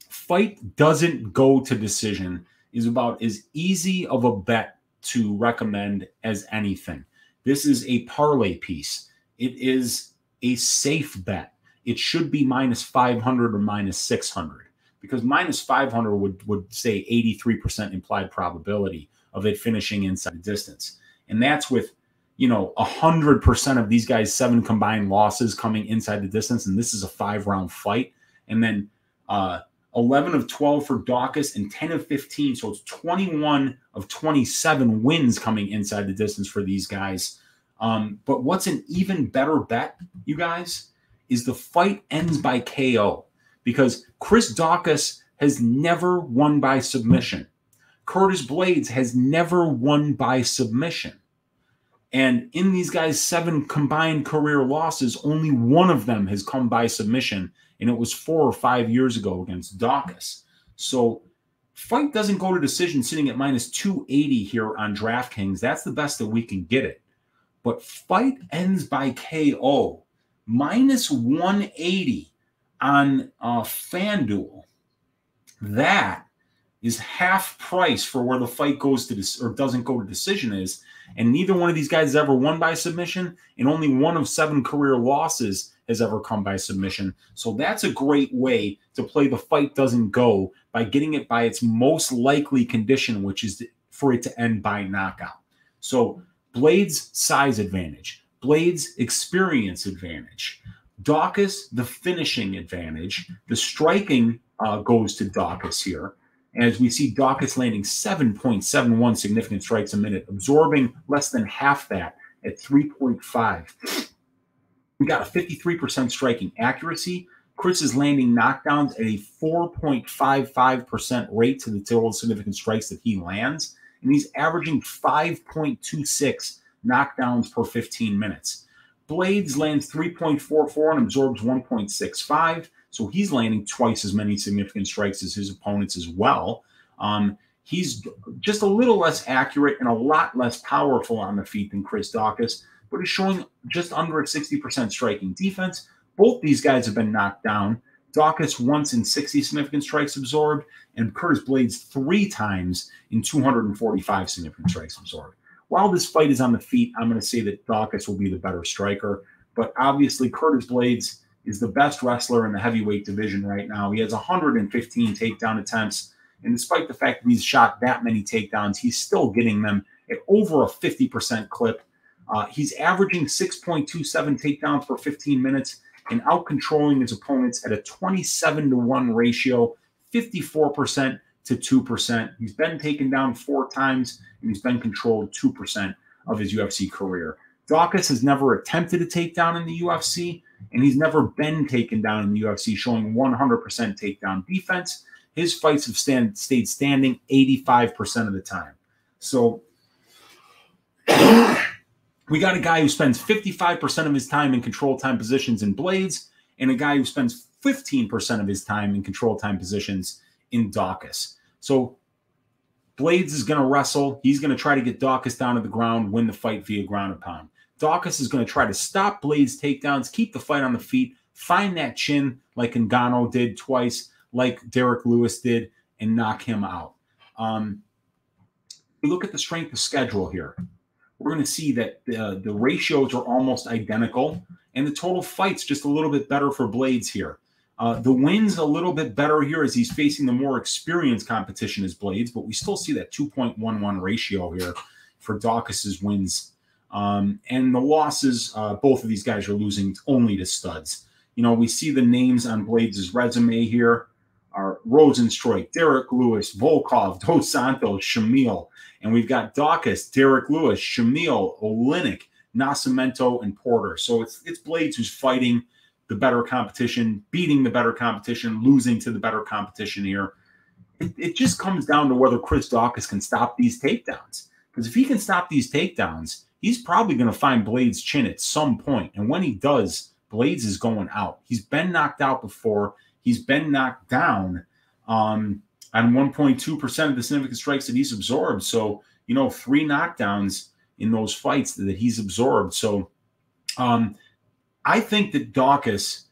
fight doesn't go to decision is about as easy of a bet to recommend as anything. This is a parlay piece. It is a safe bet. It should be minus 500 or minus 600. because minus 500 would, would say 83% implied probability of it finishing inside the distance. And that's with, you know, 100% of these guys, seven combined losses coming inside the distance. And this is a five round fight. And then uh, 11 of 12 for Daukaus and 10 of 15. So it's 21 of 27 wins coming inside the distance for these guys. Um, but what's an even better bet, you guys, is the fight ends by KO because Chris Daukaus has never won by submission. Curtis Blaydes has never won by submission. And in these guys' seven combined career losses, only one of them has come by submission and it was four or five years ago against Daukaus. So fight doesn't go to decision sitting at minus 280 here on DraftKings. That's the best that we can get it. But fight ends by KO minus 180 on uh, FanDuel. That is half price for where the fight goes to this or doesn't go to decision is. And neither one of these guys has ever won by submission, and only one of seven career losses has ever come by submission. So that's a great way to play the fight doesn't go by getting it by its most likely condition, which is for it to end by knockout. So Blaydes size advantage, Blaydes' experience advantage, Daukaus the finishing advantage, the striking uh, goes to Daukaus here. As we see Daukaus landing 7.71 significant strikes a minute, absorbing less than half that at 3.5. We got a 53% striking accuracy. Chris is landing knockdowns at a 4.55% rate to the total significant strikes that he lands. And he's averaging 5.26 knockdowns per 15 minutes. Blaydes lands 3.44 and absorbs 1.65. So he's landing twice as many significant strikes as his opponents as well. Um, he's just a little less accurate and a lot less powerful on the feet than Chris Daukaus but is showing just under a 60% striking defense. Both these guys have been knocked down. Daukaus once in 60 significant strikes absorbed, and Curtis Blaydes three times in 245 significant strikes absorbed. While this fight is on the feet, I'm going to say that Daukaus will be the better striker, but obviously Curtis Blaydes is the best wrestler in the heavyweight division right now. He has 115 takedown attempts, and despite the fact that he's shot that many takedowns, he's still getting them at over a 50% clip uh, he's averaging 6.27 takedowns per 15 minutes and out controlling his opponents at a 27 to 1 ratio, 54% to 2%. He's been taken down four times and he's been controlled 2% of his UFC career. Daukaus has never attempted a takedown in the UFC, and he's never been taken down in the UFC, showing 100% takedown defense. His fights have stand, stayed standing 85% of the time. So we got a guy who spends 55% of his time in control time positions in Blaydes, and a guy who spends 15% of his time in control time positions in Daukaus. So Blaydes is going to wrestle. He's going to try to get Daukaus down to the ground, win the fight via ground and pound. Daukaus is going to try to stop Blaydes' takedowns, keep the fight on the feet, find that chin like Ngannou did twice, like Derrick Lewis did, and knock him out. Um, look at the strength of schedule here we're going to see that the, the ratios are almost identical, and the total fight's just a little bit better for Blaydes here. Uh, the wins a little bit better here as he's facing the more experienced competition as Blaydes, but we still see that 2.11 ratio here for Daukaus's wins. Um, and the losses, uh, both of these guys are losing only to studs. You know, we see the names on Blaydes' resume here are Rozenstruik, Derrick Lewis, Volkov, Dos Santos, Shamil, and we've got Daukaus, Derrick Lewis, Shamil, Oleinik, Nascimento, and Porter. So it's it's Blaydes who's fighting the better competition, beating the better competition, losing to the better competition here. It, it just comes down to whether Chris Daukaus can stop these takedowns. Because if he can stop these takedowns, he's probably going to find Blaydes' chin at some point. And when he does, Blaydes is going out. He's been knocked out before. He's been knocked down. Um, on 1.2% of the significant strikes that he's absorbed. So, you know, three knockdowns in those fights that he's absorbed. So, um, I think that Daukaus,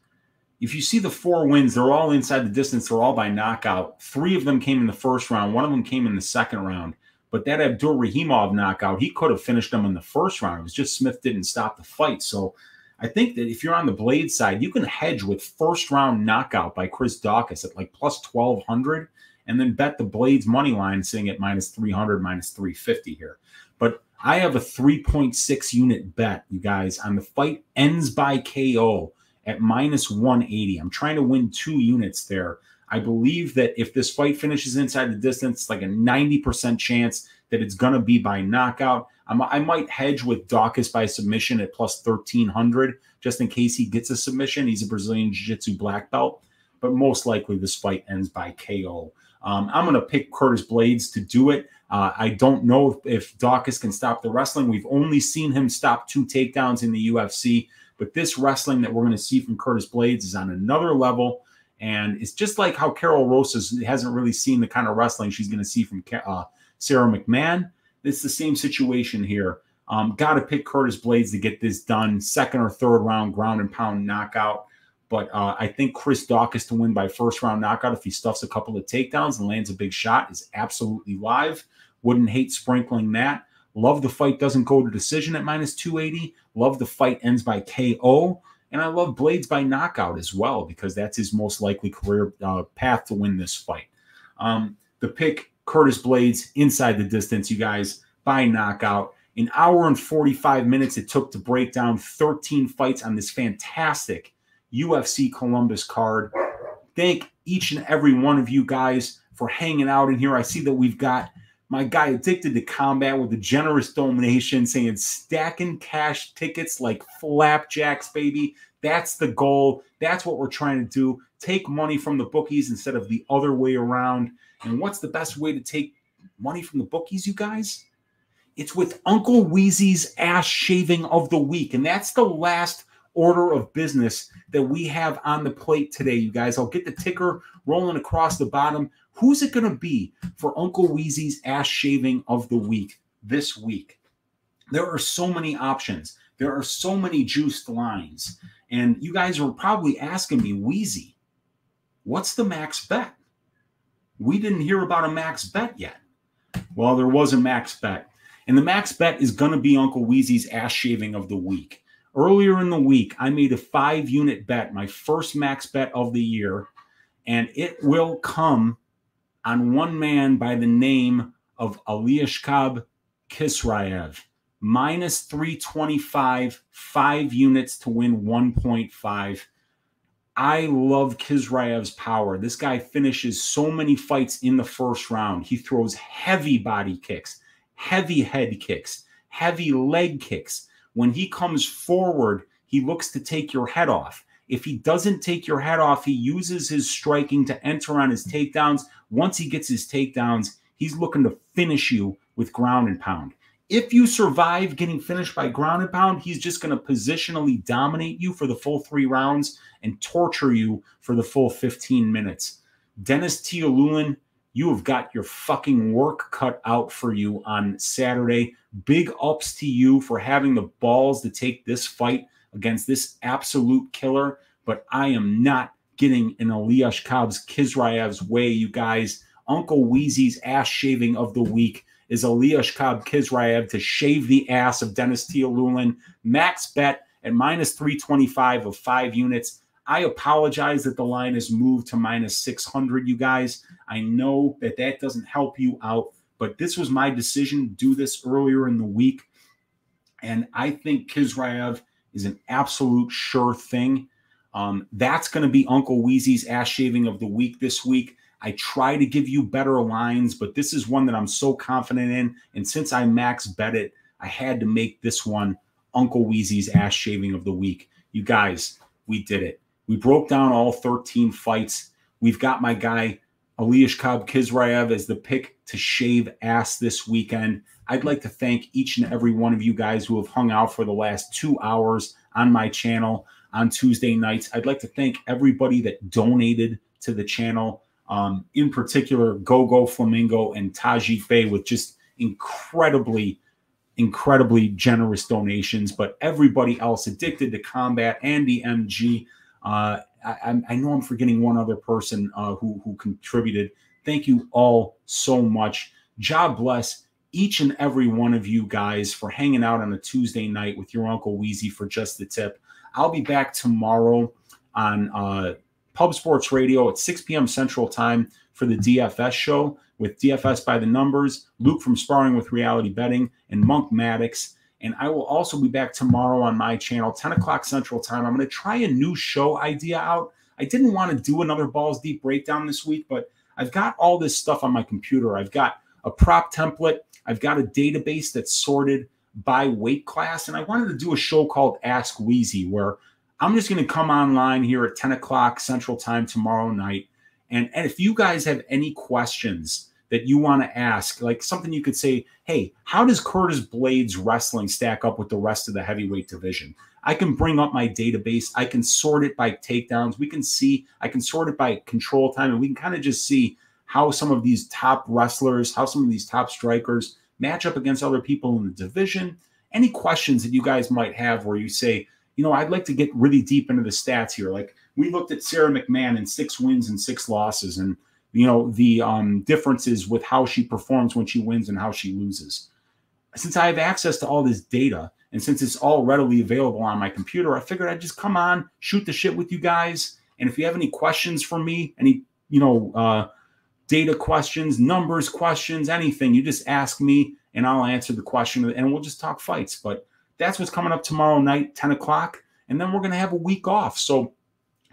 if you see the four wins, they're all inside the distance. They're all by knockout. Three of them came in the first round. One of them came in the second round. But that Abdurakhimov knockout, he could have finished them in the first round. It was just Smith didn't stop the fight. So I think that if you're on the blade side, you can hedge with first round knockout by Chris Daukaus at like plus 1200 and then bet the Blaydes money line sitting at minus 300, minus 350 here. But I have a 3.6 unit bet, you guys, on the fight ends by KO at minus 180. I'm trying to win two units there. I believe that if this fight finishes inside the distance, like a 90% chance that it's going to be by knockout. I'm, i might hedge with Daukaus by submission at plus 1300 just in case he gets a submission. He's a Brazilian Jiu Jitsu black belt, but most likely this fight ends by KO. Um, I'm going to pick Curtis Blaydes to do it. Uh, I don't know if, if Daukaus can stop the wrestling. We've only seen him stop two takedowns in the UFC, but this wrestling that we're going to see from Curtis Blaydes is on another level. And it's just like how Karol Rosa's hasn't really seen the kind of wrestling she's going to see from uh, Sara McMann. It's the same situation here. Um, Got to pick Curtis Blaydes to get this done. Second or third round ground and pound knockout. But uh, I think Chris Daukaus to win by first round knockout if he stuffs a couple of takedowns and lands a big shot is absolutely live. Wouldn't hate sprinkling that. Love the fight doesn't go to decision at minus 280. Love the fight ends by KO. And I love Blaydes by knockout as well because that's his most likely career uh, path to win this fight. Um, the pick Curtis Blaydes inside the distance, you guys, by knockout. An hour and 45 minutes it took to break down 13 fights on this fantastic UFC Columbus card. Thank each and every one of you guys for hanging out in here. I see that we've got my guy addicted to combat with a generous donation saying stacking cash tickets like flapjacks, baby. That's the goal. That's what we're trying to do. Take money from the bookies instead of the other way around. And what's the best way to take money from the bookies, you guys? It's with Uncle Weezy's ass shaving of the week. And that's the last order of business that we have on the plate today, you guys. I'll get the ticker rolling across the bottom. Who's it going to be for Uncle Weezy's ass shaving of the week this week? There are so many options. There are so many juiced lines. And you guys are probably asking me, Weezy, what's the max bet? We didn't hear about a max bet yet. Well, there was a max bet. And the max bet is going to be Uncle Weezy's ass shaving of the week. Earlier in the week, I made a five unit bet, my first max bet of the year, and it will come on one man by the name of Aliashkab Khizriev. Minus 325, five units to win 1.5. I love Khizriev's power. This guy finishes so many fights in the first round. He throws heavy body kicks, heavy head kicks, heavy leg kicks. When he comes forward, he looks to take your head off. If he doesn't take your head off, he uses his striking to enter on his takedowns. Once he gets his takedowns, he's looking to finish you with ground and pound. If you survive getting finished by ground and pound, he's just going to positionally dominate you for the full three rounds and torture you for the full 15 minutes. Denis Tiuliulin you have got your fucking work cut out for you on Saturday. Big ups to you for having the balls to take this fight against this absolute killer. But I am not getting in Aliashkab's Khizriev's way, you guys. Uncle Weezy's ass shaving of the week is Aliashkab Khizriev to shave the ass of Denis Tiuliulin. Max bet at minus 325 of five units. I apologize that the line has moved to minus 600, you guys. I know that that doesn't help you out, but this was my decision to do this earlier in the week. And I think Khizriev is an absolute sure thing. Um, that's going to be Uncle Weezy's ass shaving of the week this week. I try to give you better lines, but this is one that I'm so confident in. And since I max bet it, I had to make this one Uncle Weezy's ass shaving of the week. You guys, we did it. We broke down all 13 fights. We've got my guy Aliashkab Khizriev as the pick to shave ass this weekend. I'd like to thank each and every one of you guys who have hung out for the last two hours on my channel on Tuesday nights. I'd like to thank everybody that donated to the channel, um, in particular, Gogo Flamingo and Tajik Bey with just incredibly, incredibly generous donations. But everybody else addicted to combat and the MG uh, I, I, know I'm forgetting one other person uh, who, who contributed. Thank you all so much. God bless each and every one of you guys for hanging out on a Tuesday night with your Uncle Weezy for just the tip. I'll be back tomorrow on uh, Pub Sports Radio at 6 p.m. Central Time for the DFS show with DFS by the numbers, Luke from Sparring with Reality Betting, and Monk Maddox. And I will also be back tomorrow on my channel, 10 o'clock Central Time. I'm going to try a new show idea out. I didn't want to do another Balls Deep breakdown this week, but I've got all this stuff on my computer. I've got a prop template, I've got a database that's sorted by weight class. And I wanted to do a show called Ask Weezy, where I'm just going to come online here at 10 o'clock Central Time tomorrow night. And, and if you guys have any questions that you want to ask, like something you could say, hey, how does Curtis Blaydes wrestling stack up with the rest of the heavyweight division? I can bring up my database. I can sort it by takedowns. We can see, I can sort it by control time, and we can kind of just see how some of these top wrestlers, how some of these top strikers match up against other people in the division. Any questions that you guys might have where you say, you know, I'd like to get really deep into the stats here. Like we looked at Sara McMann in six wins and six losses, and you know the um, differences with how she performs when she wins and how she loses. Since I have access to all this data, and since it's all readily available on my computer, I figured I'd just come on, shoot the shit with you guys. And if you have any questions for me, any you know uh, data questions, numbers questions, anything, you just ask me and I'll answer the question and we'll just talk fights. But that's what's coming up tomorrow night, 10 o'clock. And then we're going to have a week off. So,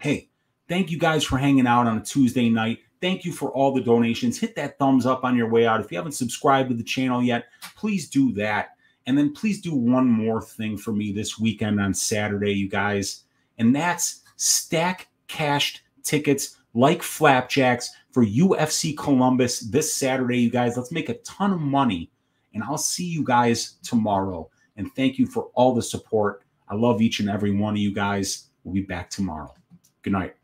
hey, thank you guys for hanging out on a Tuesday night. Thank you for all the donations. Hit that thumbs up on your way out. If you haven't subscribed to the channel yet, please do that. And then please do one more thing for me this weekend on Saturday, you guys. And that's stack cashed tickets like flapjacks for UFC Columbus this Saturday, you guys. Let's make a ton of money. And I'll see you guys tomorrow. And thank you for all the support. I love each and every one of you guys. We'll be back tomorrow. Good night.